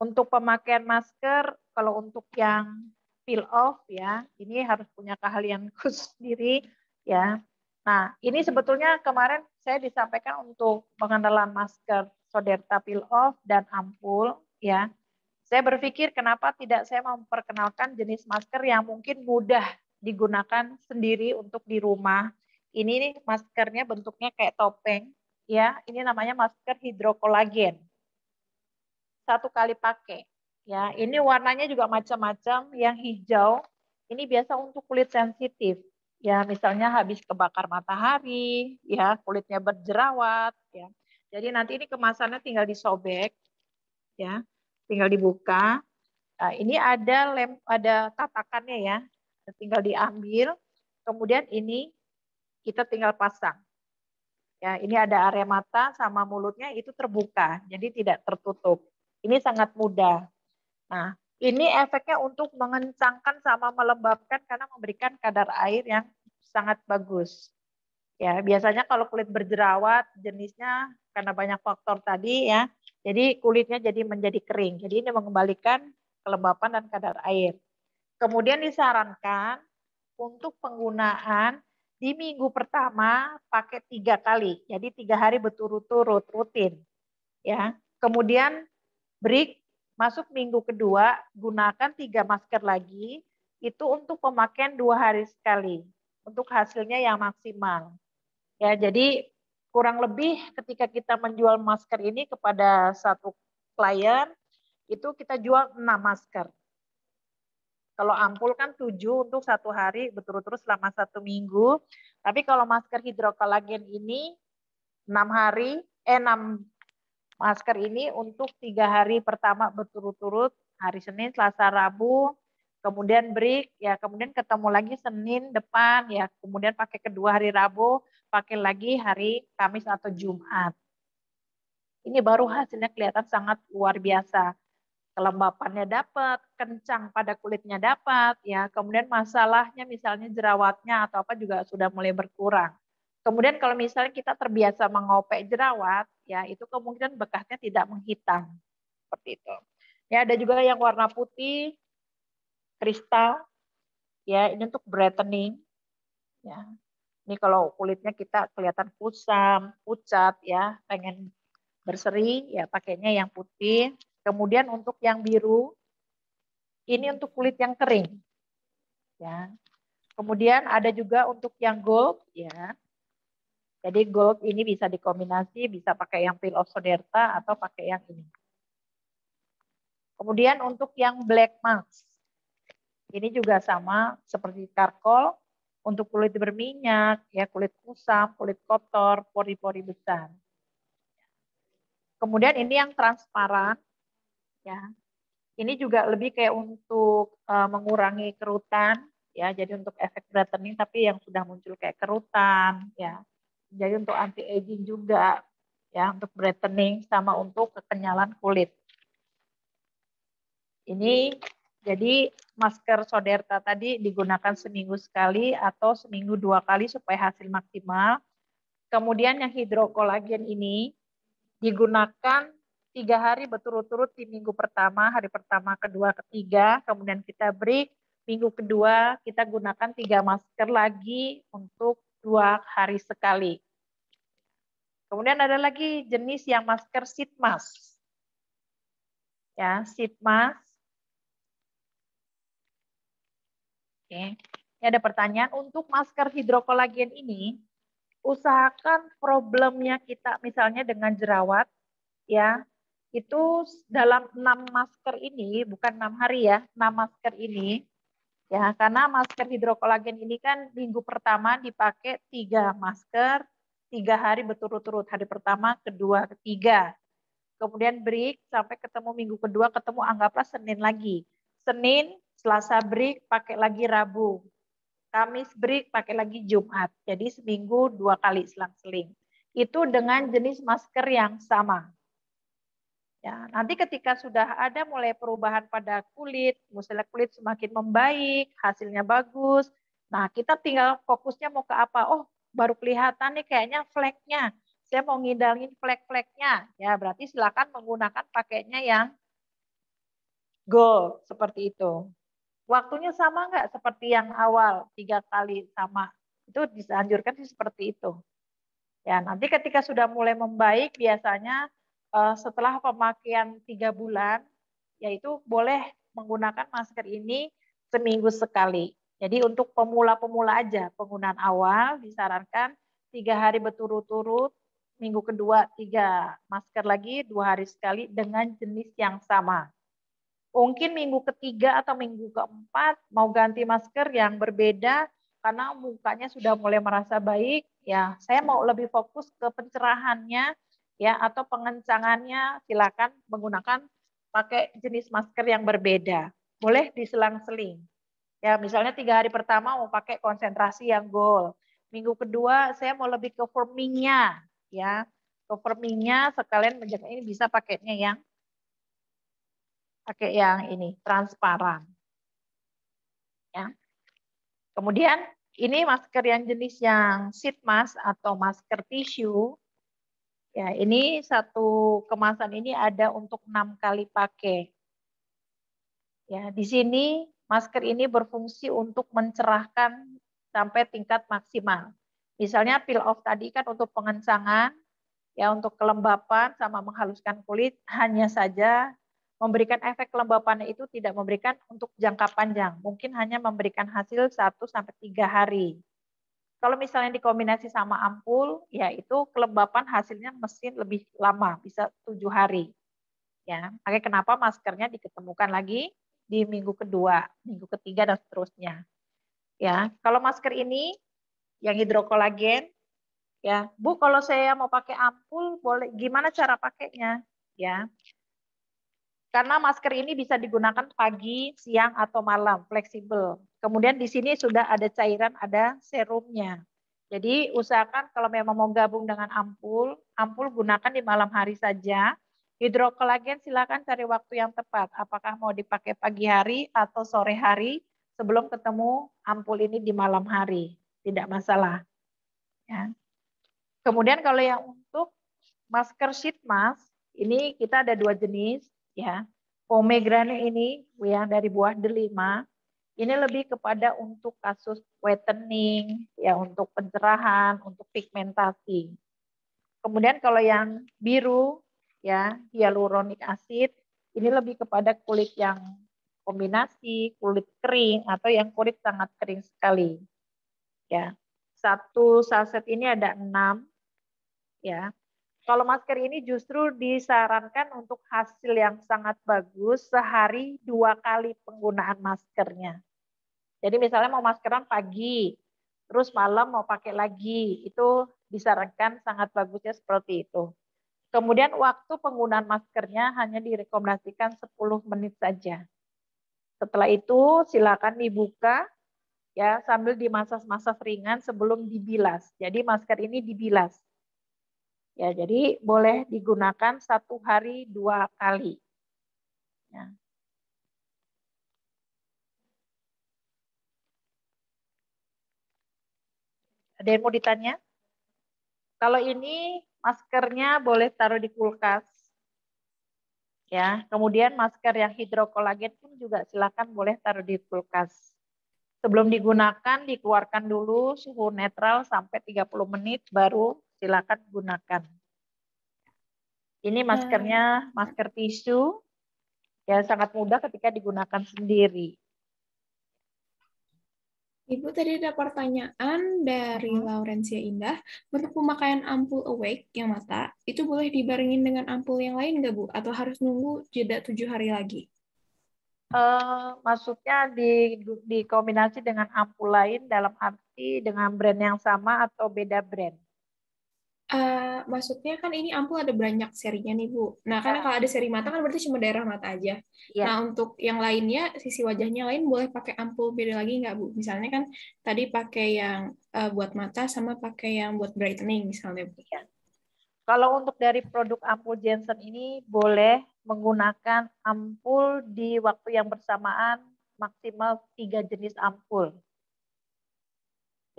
untuk pemakaian masker, kalau untuk yang peel off ya, ini harus punya keahlian khusus sendiri ya. Nah, ini sebetulnya kemarin saya disampaikan untuk pengenalan masker Soderta peel off dan ampul ya. Saya berpikir kenapa tidak saya memperkenalkan jenis masker yang mungkin mudah digunakan sendiri untuk di rumah. Ini nih maskernya bentuknya kayak topeng ya. Ini namanya masker hidrokolagen satu kali pakai. Ya, ini warnanya juga macam-macam. Yang hijau ini biasa untuk kulit sensitif. Ya, misalnya habis kebakar matahari, ya kulitnya berjerawat. Ya, jadi nanti ini kemasannya tinggal disobek, ya, tinggal dibuka. Nah, ini ada lem, ada tatakannya ya, tinggal diambil. Kemudian ini kita tinggal pasang. Ya, ini ada area mata sama mulutnya itu terbuka, jadi tidak tertutup. Ini sangat mudah. Nah, ini efeknya untuk mengencangkan sama melembabkan karena memberikan kadar air yang sangat bagus. Ya, biasanya kalau kulit berjerawat jenisnya karena banyak faktor tadi ya. Jadi kulitnya jadi menjadi kering. Jadi ini mengembalikan kelembapan dan kadar air. Kemudian disarankan untuk penggunaan di minggu pertama pakai tiga kali. Jadi tiga hari berturut-turut rutin. Ya. Kemudian break masuk minggu kedua gunakan tiga masker lagi. Itu untuk pemakaian dua hari sekali untuk hasilnya yang maksimal. Ya jadi kurang lebih ketika kita menjual masker ini kepada satu klien itu kita jual enam masker. Kalau ampul kan tujuh untuk satu hari berturut-turut selama satu minggu. Tapi kalau masker hidrokolagen ini enam hari eh enam masker ini untuk tiga hari pertama berturut-turut hari Senin, Selasa, Rabu, kemudian break, ya kemudian ketemu lagi Senin depan, ya kemudian pakai kedua hari Rabu, pakai lagi hari Kamis atau Jumat. Ini baru hasilnya kelihatan sangat luar biasa. Kelembapannya dapat, kencang pada kulitnya dapat, ya kemudian masalahnya misalnya jerawatnya atau apa juga sudah mulai berkurang. Kemudian kalau misalnya kita terbiasa mengopek jerawat, ya itu kemungkinan bekasnya tidak menghitam. Seperti itu. Ya, ada juga yang warna putih, kristal. Ya, ini untuk brightening. Ya. Ini kalau kulitnya kita kelihatan kusam, pucat ya, pengen berseri ya pakainya yang putih. Kemudian untuk yang biru ini untuk kulit yang kering. Ya. Kemudian ada juga untuk yang gold ya. Jadi gold ini bisa dikombinasi, bisa pakai yang peel of soderta atau pakai yang ini. Kemudian untuk yang black mask, ini juga sama seperti karkol untuk kulit berminyak, ya kulit kusam, kulit kotor, pori-pori besar. Kemudian ini yang transparan, ya. Ini juga lebih kayak untuk uh, mengurangi kerutan, ya. Jadi untuk efek brightening, tapi yang sudah muncul kayak kerutan, ya jadi untuk anti aging juga ya untuk brightening sama untuk kekenyalan kulit. Ini jadi masker Soderta tadi digunakan seminggu sekali atau seminggu dua kali supaya hasil maksimal. Kemudian yang hidrokolagen ini digunakan tiga hari berturut-turut di minggu pertama, hari pertama, kedua, ketiga, kemudian kita break, minggu kedua kita gunakan tiga masker lagi untuk dua hari sekali. Kemudian ada lagi jenis yang masker sheet mask. Ya, sheet mask. Oke. Ini ada pertanyaan untuk masker hidrokolagen ini, usahakan problemnya kita misalnya dengan jerawat ya itu dalam enam masker ini bukan enam hari ya enam masker ini ya karena masker hidrokolagen ini kan minggu pertama dipakai tiga masker tiga hari berturut-turut hari pertama kedua ketiga. Kemudian break sampai ketemu minggu kedua ketemu anggaplah senin lagi. Senin selasa break pakai lagi rabu. Kamis break pakai lagi jumat. Jadi seminggu dua kali selang-seling. Itu dengan jenis masker yang sama Ya, nanti ketika sudah ada mulai perubahan pada kulit, misalnya kulit semakin membaik, hasilnya bagus. Nah, kita tinggal fokusnya mau ke apa? Oh, baru kelihatan nih kayaknya fleknya. Saya mau ngindalin flek-fleknya. Ya, berarti silakan menggunakan pakainya yang gold seperti itu. Waktunya sama nggak seperti yang awal tiga kali sama? Itu disanjurkan seperti itu. Ya, nanti ketika sudah mulai membaik biasanya setelah pemakaian tiga bulan, yaitu boleh menggunakan masker ini seminggu sekali. Jadi untuk pemula-pemula aja, penggunaan awal disarankan tiga hari berturut-turut, minggu kedua tiga masker lagi, dua hari sekali dengan jenis yang sama. Mungkin minggu ketiga atau minggu keempat mau ganti masker yang berbeda karena mukanya sudah mulai merasa baik, ya saya mau lebih fokus ke pencerahannya, ya atau pengencangannya silakan menggunakan pakai jenis masker yang berbeda. Boleh diselang-seling. Ya, misalnya tiga hari pertama mau pakai konsentrasi yang gold. Minggu kedua saya mau lebih ke formingnya, ya. Ke formingnya sekalian menjaga ini bisa pakainya yang pakai yang ini transparan. Ya. Kemudian ini masker yang jenis yang sheet mask atau masker tisu Ya, ini satu kemasan ini ada untuk enam kali pakai. Ya, di sini masker ini berfungsi untuk mencerahkan sampai tingkat maksimal. Misalnya peel off tadi kan untuk pengencangan, ya untuk kelembapan sama menghaluskan kulit, hanya saja memberikan efek kelembapannya itu tidak memberikan untuk jangka panjang. Mungkin hanya memberikan hasil 1 sampai 3 hari. Kalau misalnya dikombinasi sama ampul, ya itu kelembapan hasilnya mesin lebih lama, bisa tujuh hari. Ya, makanya kenapa maskernya diketemukan lagi di minggu kedua, minggu ketiga dan seterusnya. Ya, kalau masker ini yang hidrokolagen, ya, Bu, kalau saya mau pakai ampul, boleh gimana cara pakainya? Ya, karena masker ini bisa digunakan pagi, siang, atau malam, fleksibel. Kemudian di sini sudah ada cairan, ada serumnya. Jadi usahakan kalau memang mau gabung dengan ampul, ampul gunakan di malam hari saja. Hidrokolagen silakan cari waktu yang tepat. Apakah mau dipakai pagi hari atau sore hari sebelum ketemu ampul ini di malam hari. Tidak masalah. Ya. Kemudian kalau yang untuk masker sheet mask, ini kita ada dua jenis ya. Pomegranate ini yang dari buah delima ini lebih kepada untuk kasus whitening, ya untuk pencerahan, untuk pigmentasi. Kemudian kalau yang biru, ya hyaluronic acid, ini lebih kepada kulit yang kombinasi, kulit kering atau yang kulit sangat kering sekali. Ya, satu saset ini ada enam, ya kalau masker ini justru disarankan untuk hasil yang sangat bagus sehari dua kali penggunaan maskernya. Jadi misalnya mau maskeran pagi, terus malam mau pakai lagi, itu disarankan sangat bagusnya seperti itu. Kemudian waktu penggunaan maskernya hanya direkomendasikan 10 menit saja. Setelah itu silakan dibuka ya sambil dimasas-masas ringan sebelum dibilas. Jadi masker ini dibilas. Ya, jadi boleh digunakan satu hari dua kali. Ya. Ada yang mau ditanya? Kalau ini maskernya boleh taruh di kulkas. Ya, kemudian masker yang hidrokolagen pun juga silakan boleh taruh di kulkas. Sebelum digunakan, dikeluarkan dulu suhu netral sampai 30 menit, baru silakan gunakan. Ini maskernya masker tisu, ya sangat mudah ketika digunakan sendiri. Ibu tadi ada pertanyaan dari hmm. Laurencia Indah. Untuk pemakaian ampul awake yang mata, itu boleh dibarengin dengan ampul yang lain nggak Bu? Atau harus nunggu jeda tujuh hari lagi? Uh, maksudnya di, dikombinasi dengan ampul lain dalam arti dengan brand yang sama atau beda brand? Uh, maksudnya kan ini ampul ada banyak serinya nih Bu. Nah kan kalau ada seri mata kan berarti cuma daerah mata aja. Ya. Nah untuk yang lainnya sisi wajahnya lain boleh pakai ampul beda lagi nggak Bu? Misalnya kan tadi pakai yang uh, buat mata sama pakai yang buat brightening misalnya Bu. Ya. Kalau untuk dari produk ampul Jensen ini boleh menggunakan ampul di waktu yang bersamaan maksimal tiga jenis ampul.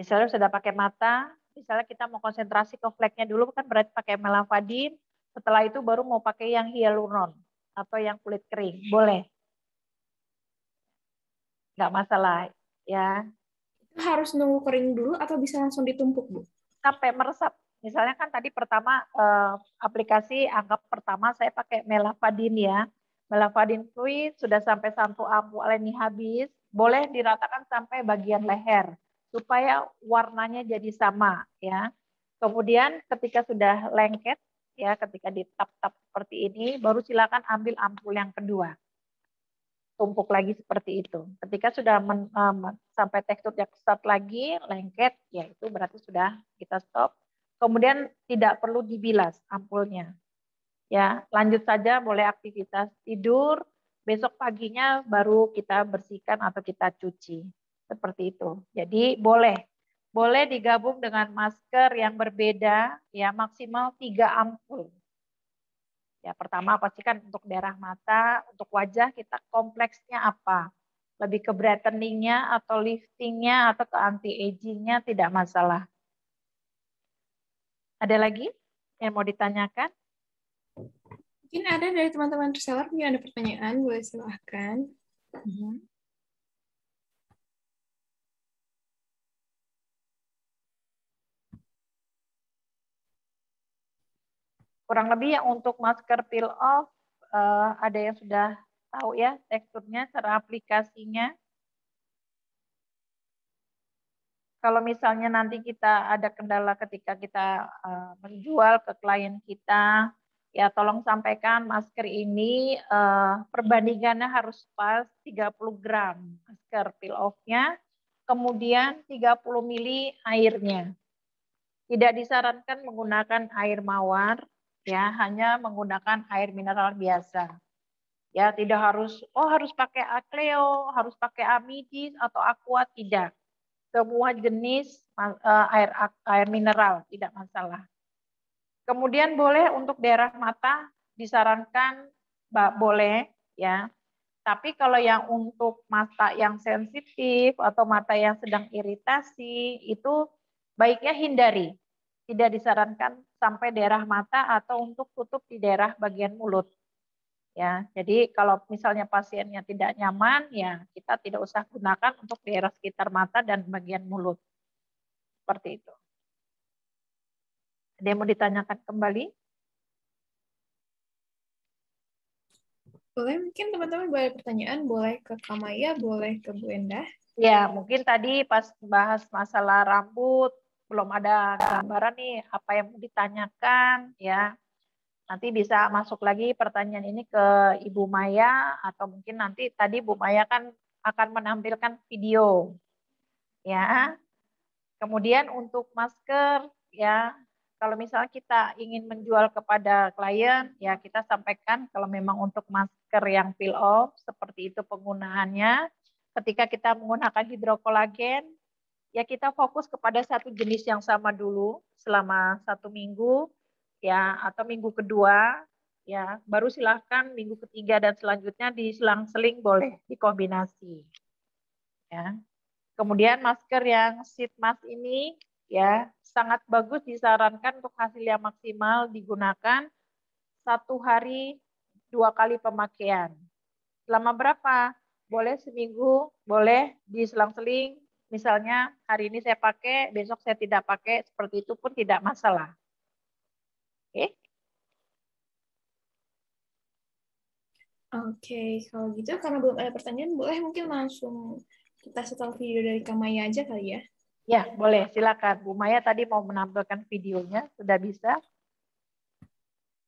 Misalnya sudah pakai mata, misalnya kita mau konsentrasi ke fleknya dulu kan berarti pakai melavadin, setelah itu baru mau pakai yang hyaluron atau yang kulit kering, boleh. Nggak masalah ya. Itu harus nunggu kering dulu atau bisa langsung ditumpuk, Bu? Sampai meresap. Misalnya kan tadi pertama eh, aplikasi anggap pertama saya pakai melavadin ya. Melavadin fluid sudah sampai satu ampu ini habis, boleh diratakan sampai bagian leher supaya warnanya jadi sama ya. Kemudian ketika sudah lengket ya, ketika ditap-tap seperti ini, baru silakan ambil ampul yang kedua. Tumpuk lagi seperti itu. Ketika sudah men, um, sampai tekstur yang kesat lagi, lengket, ya itu berarti sudah kita stop. Kemudian tidak perlu dibilas ampulnya. Ya, lanjut saja boleh aktivitas tidur, besok paginya baru kita bersihkan atau kita cuci. Seperti itu. Jadi boleh boleh digabung dengan masker yang berbeda ya maksimal tiga ampul. Ya pertama pastikan untuk daerah mata, untuk wajah kita kompleksnya apa? Lebih ke brightening-nya atau lifting-nya atau ke anti aging-nya tidak masalah. Ada lagi yang mau ditanyakan? Mungkin ada dari teman-teman reseller, mungkin ada pertanyaan, boleh silahkan. Uh mhm. Kurang lebih yang untuk masker peel off uh, ada yang sudah tahu ya teksturnya, cara aplikasinya. Kalau misalnya nanti kita ada kendala ketika kita uh, menjual ke klien kita, ya tolong sampaikan masker ini uh, perbandingannya harus pas 30 gram masker peel off-nya, kemudian 30 mili airnya. Tidak disarankan menggunakan air mawar ya hanya menggunakan air mineral biasa. Ya, tidak harus oh harus pakai Acleo, harus pakai Amidis atau Aqua tidak. Semua jenis uh, air air mineral tidak masalah. Kemudian boleh untuk daerah mata disarankan boleh ya. Tapi kalau yang untuk mata yang sensitif atau mata yang sedang iritasi itu baiknya hindari tidak disarankan sampai daerah mata atau untuk tutup di daerah bagian mulut. Ya, jadi kalau misalnya pasiennya tidak nyaman, ya kita tidak usah gunakan untuk daerah sekitar mata dan bagian mulut. Seperti itu. Ada yang mau ditanyakan kembali? Boleh, mungkin teman-teman boleh pertanyaan, boleh ke Kamaya, boleh ke Bu Endah. Ya, mungkin tadi pas bahas masalah rambut, belum ada gambaran nih apa yang ditanyakan ya. Nanti bisa masuk lagi pertanyaan ini ke Ibu Maya atau mungkin nanti tadi Bu Maya kan akan menampilkan video. Ya. Kemudian untuk masker ya kalau misalnya kita ingin menjual kepada klien, ya kita sampaikan kalau memang untuk masker yang peel off, seperti itu penggunaannya. Ketika kita menggunakan hidrokolagen, ya kita fokus kepada satu jenis yang sama dulu selama satu minggu ya atau minggu kedua ya baru silahkan minggu ketiga dan selanjutnya diselang-seling boleh dikombinasi ya kemudian masker yang sheet mask ini ya sangat bagus disarankan untuk hasil yang maksimal digunakan satu hari dua kali pemakaian. Selama berapa? Boleh seminggu, boleh diselang-seling. Misalnya hari ini saya pakai, besok saya tidak pakai, seperti itu pun tidak masalah. Oke? Oke, kalau gitu karena belum ada pertanyaan, boleh mungkin langsung kita setel video dari Kamaya aja kali ya? Ya, boleh. Silakan. Bu Maya tadi mau menampilkan videonya, sudah bisa?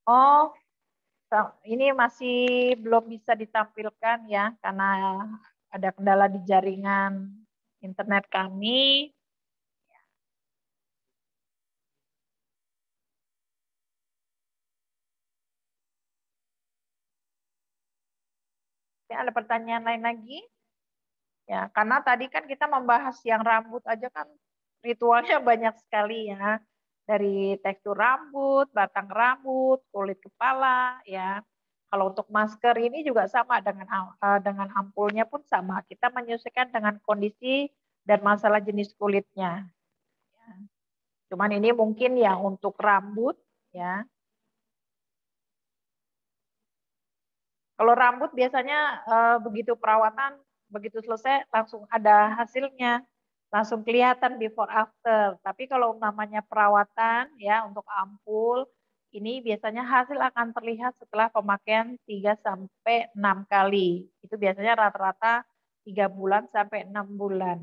Oh, ini masih belum bisa ditampilkan ya, karena ada kendala di jaringan internet kami. ada pertanyaan lain lagi? Ya, karena tadi kan kita membahas yang rambut aja kan ritualnya banyak sekali ya. Dari tekstur rambut, batang rambut, kulit kepala ya. Kalau untuk masker ini juga sama dengan eh, dengan ampulnya pun sama. Kita menyesuaikan dengan kondisi dan masalah jenis kulitnya. Ya. Cuman ini mungkin ya untuk rambut ya. Kalau rambut biasanya eh, begitu perawatan begitu selesai langsung ada hasilnya, langsung kelihatan before after. Tapi kalau namanya perawatan ya untuk ampul, ini biasanya hasil akan terlihat setelah pemakaian 3 sampai 6 kali. Itu biasanya rata-rata 3 bulan sampai 6 bulan.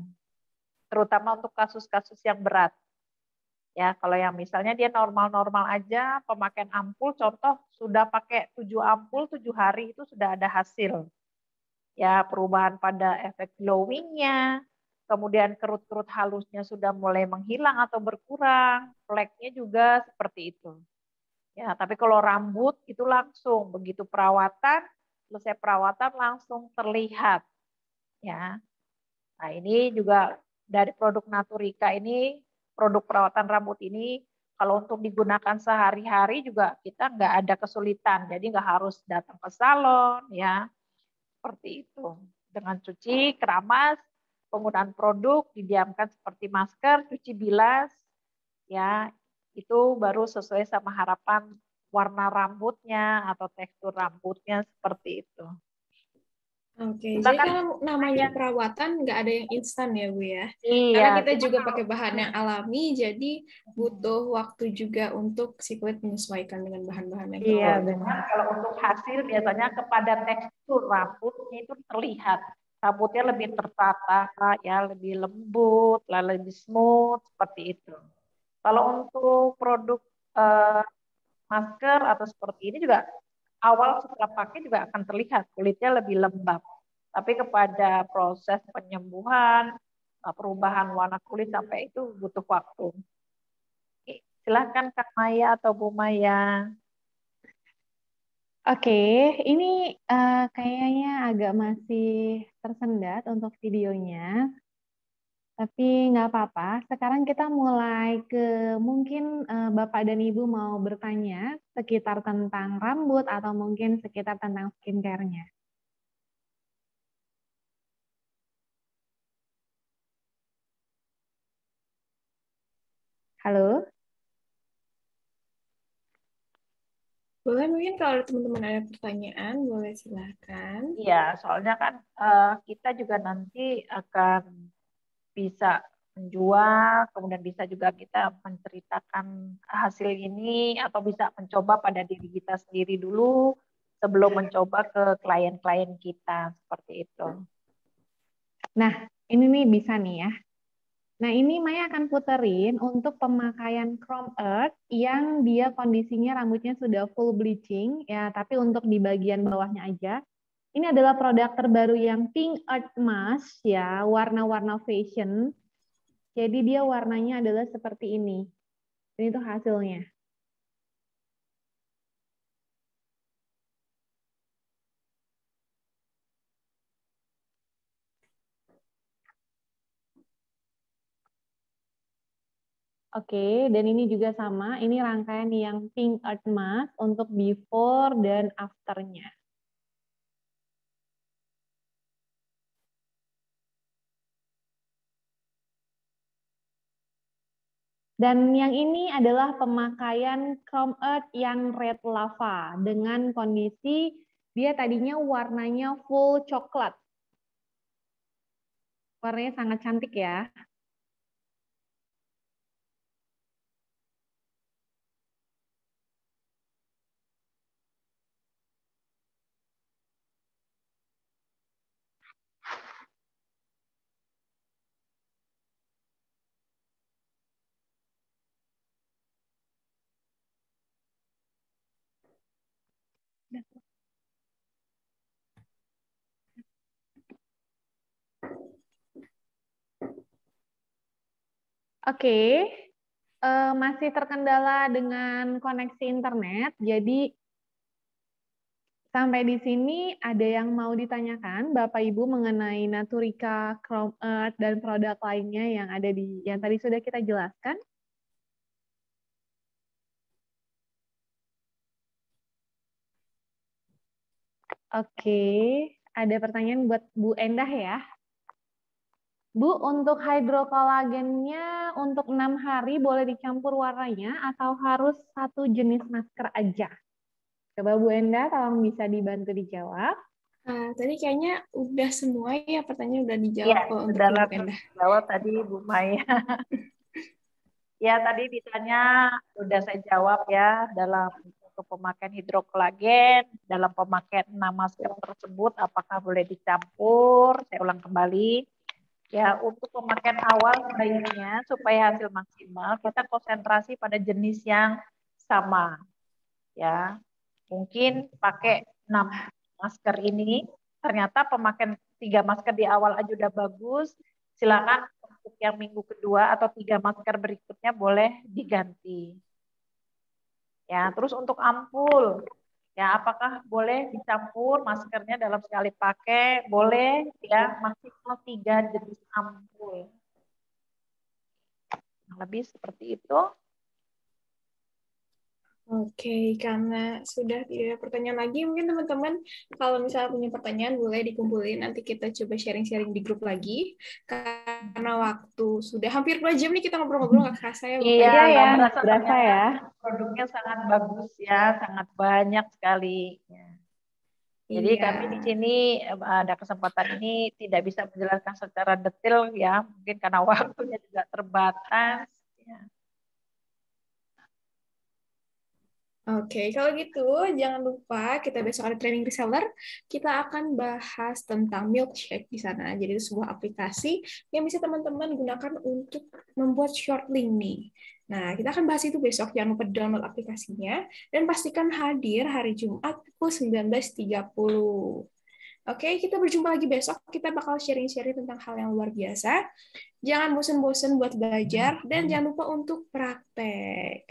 Terutama untuk kasus-kasus yang berat. Ya, kalau yang misalnya dia normal-normal aja, pemakaian ampul, contoh sudah pakai 7 ampul 7 hari itu sudah ada hasil ya perubahan pada efek glowingnya, kemudian kerut-kerut halusnya sudah mulai menghilang atau berkurang, fleknya juga seperti itu. Ya, tapi kalau rambut itu langsung begitu perawatan, selesai perawatan langsung terlihat. Ya. Nah, ini juga dari produk Naturika ini, produk perawatan rambut ini kalau untuk digunakan sehari-hari juga kita nggak ada kesulitan, jadi nggak harus datang ke salon, ya seperti itu. Dengan cuci, keramas, penggunaan produk didiamkan seperti masker, cuci bilas, ya itu baru sesuai sama harapan warna rambutnya atau tekstur rambutnya seperti itu. Oke, jadi kan namanya perawatan nggak ada yang instan ya Bu ya? Iya. Karena kita juga pakai bahan yang alami, jadi butuh waktu juga untuk si kulit menyesuaikan dengan bahan-bahan yang Iya benar. Kalau untuk hasil biasanya kepada tekstur rambutnya itu terlihat rambutnya lebih tertata, ya lebih lembut, lebih smooth seperti itu. Kalau untuk produk eh, masker atau seperti ini juga awal setelah pakai juga akan terlihat kulitnya lebih lembab. Tapi kepada proses penyembuhan, eh, perubahan warna kulit sampai itu butuh waktu. Silahkan Kak Maya atau Bu Maya. Oke, ini uh, kayaknya agak masih tersendat untuk videonya. Tapi nggak apa-apa. Sekarang kita mulai ke mungkin uh, Bapak dan Ibu mau bertanya sekitar tentang rambut atau mungkin sekitar tentang skincare-nya. Halo? Boleh mungkin kalau teman-teman ada pertanyaan, boleh silakan. Iya, soalnya kan uh, kita juga nanti akan bisa menjual, kemudian bisa juga kita menceritakan hasil ini atau bisa mencoba pada diri kita sendiri dulu sebelum mencoba ke klien-klien kita seperti itu. Nah, ini nih bisa nih ya. Nah, ini Maya akan puterin untuk pemakaian Chrome Earth yang dia kondisinya rambutnya sudah full bleaching ya, tapi untuk di bagian bawahnya aja. Ini adalah produk terbaru yang Pink Earth Mask ya, warna-warna fashion. Jadi dia warnanya adalah seperti ini. Ini tuh hasilnya. Oke, dan ini juga sama. Ini rangkaian yang Pink Earth Mask untuk before dan after-nya. Dan yang ini adalah pemakaian Chrome Earth yang red lava dengan kondisi Dia tadinya warnanya full coklat. Warnanya sangat cantik ya. Oke, uh, masih terkendala dengan koneksi internet, jadi sampai di sini ada yang mau ditanyakan Bapak Ibu mengenai Naturika, Chrome Earth, dan produk lainnya yang ada di yang tadi sudah kita jelaskan? Oke, ada pertanyaan buat Bu Endah ya. Bu, untuk hidrokolagennya untuk enam hari boleh dicampur warnanya atau harus satu jenis masker aja? Coba Bu Enda, tolong bisa dibantu dijawab. Uh, tadi kayaknya udah semua ya pertanyaan udah dijawab ya, kok untuk Bu Enda. Jawab tadi Bu Maya. ya tadi ditanya udah saya jawab ya dalam untuk pemakaian hidrokolagen dalam pemakaian enam masker tersebut apakah boleh dicampur? Saya ulang kembali Ya, untuk pemakaian awal sebaiknya supaya hasil maksimal kita konsentrasi pada jenis yang sama. Ya, mungkin pakai 6 masker ini, ternyata pemakaian tiga masker di awal aja udah bagus, silakan untuk yang minggu kedua atau tiga masker berikutnya boleh diganti. Ya, terus untuk ampul, Ya, apakah boleh dicampur maskernya dalam sekali pakai? Boleh, ya, maksimal tiga jenis ampul. Lebih seperti itu. Oke, karena sudah tidak ada pertanyaan lagi, mungkin teman-teman kalau misalnya punya pertanyaan boleh dikumpulin, nanti kita coba sharing-sharing di grup lagi. Karena waktu sudah hampir dua jam nih kita ngobrol-ngobrol nggak kerasa ya. Iya, ya, berasa, berasa ya. Produknya sangat bagus ya, sangat banyak sekali. Ya. Jadi iya. kami di sini ada kesempatan ini tidak bisa menjelaskan secara detail ya, mungkin karena waktunya juga terbatas. Ya. Oke, kalau gitu jangan lupa kita besok ada training reseller. Kita akan bahas tentang milkshake di sana. Jadi itu sebuah aplikasi yang bisa teman-teman gunakan untuk membuat short link nih. Nah, kita akan bahas itu besok. Jangan lupa download aplikasinya dan pastikan hadir hari Jumat pukul 19.30. Oke, kita berjumpa lagi besok. Kita bakal sharing-sharing tentang hal yang luar biasa. Jangan bosan-bosan buat belajar dan jangan lupa untuk praktek.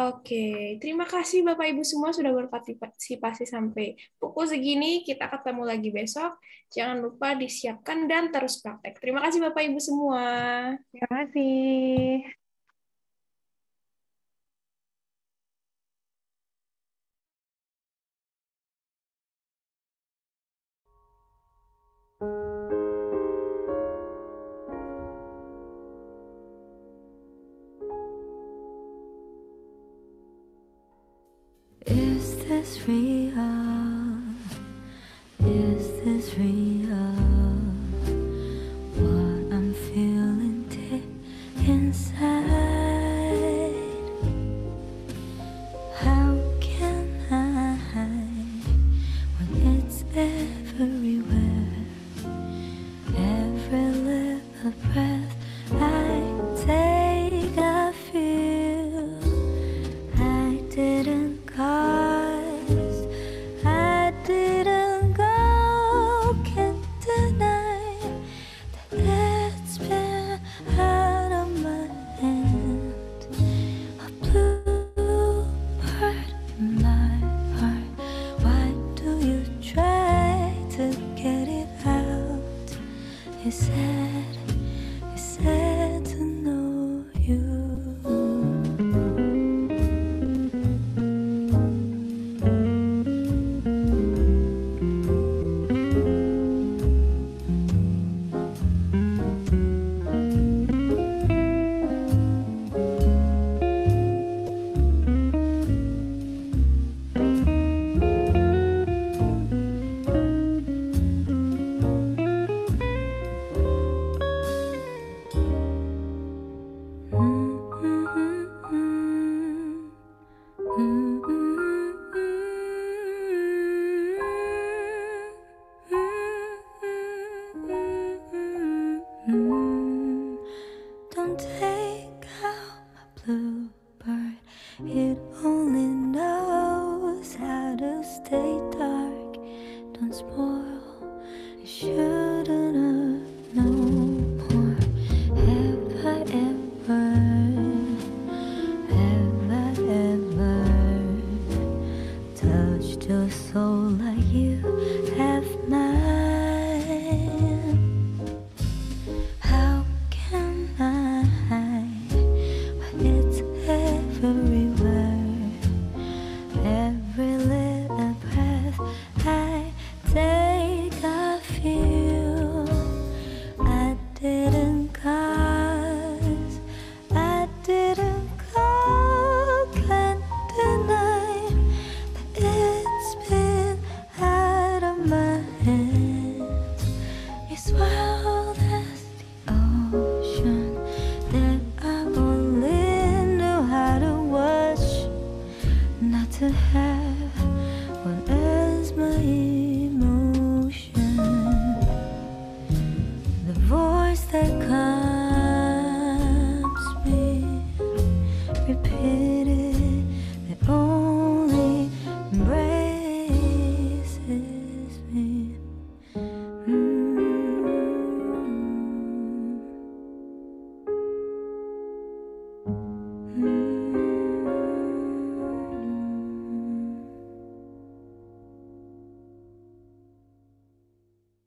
Oke, terima kasih Bapak Ibu semua sudah berpartisipasi sampai pukul segini. Kita ketemu lagi besok. Jangan lupa disiapkan dan terus praktek. Terima kasih Bapak Ibu semua. Terima kasih. this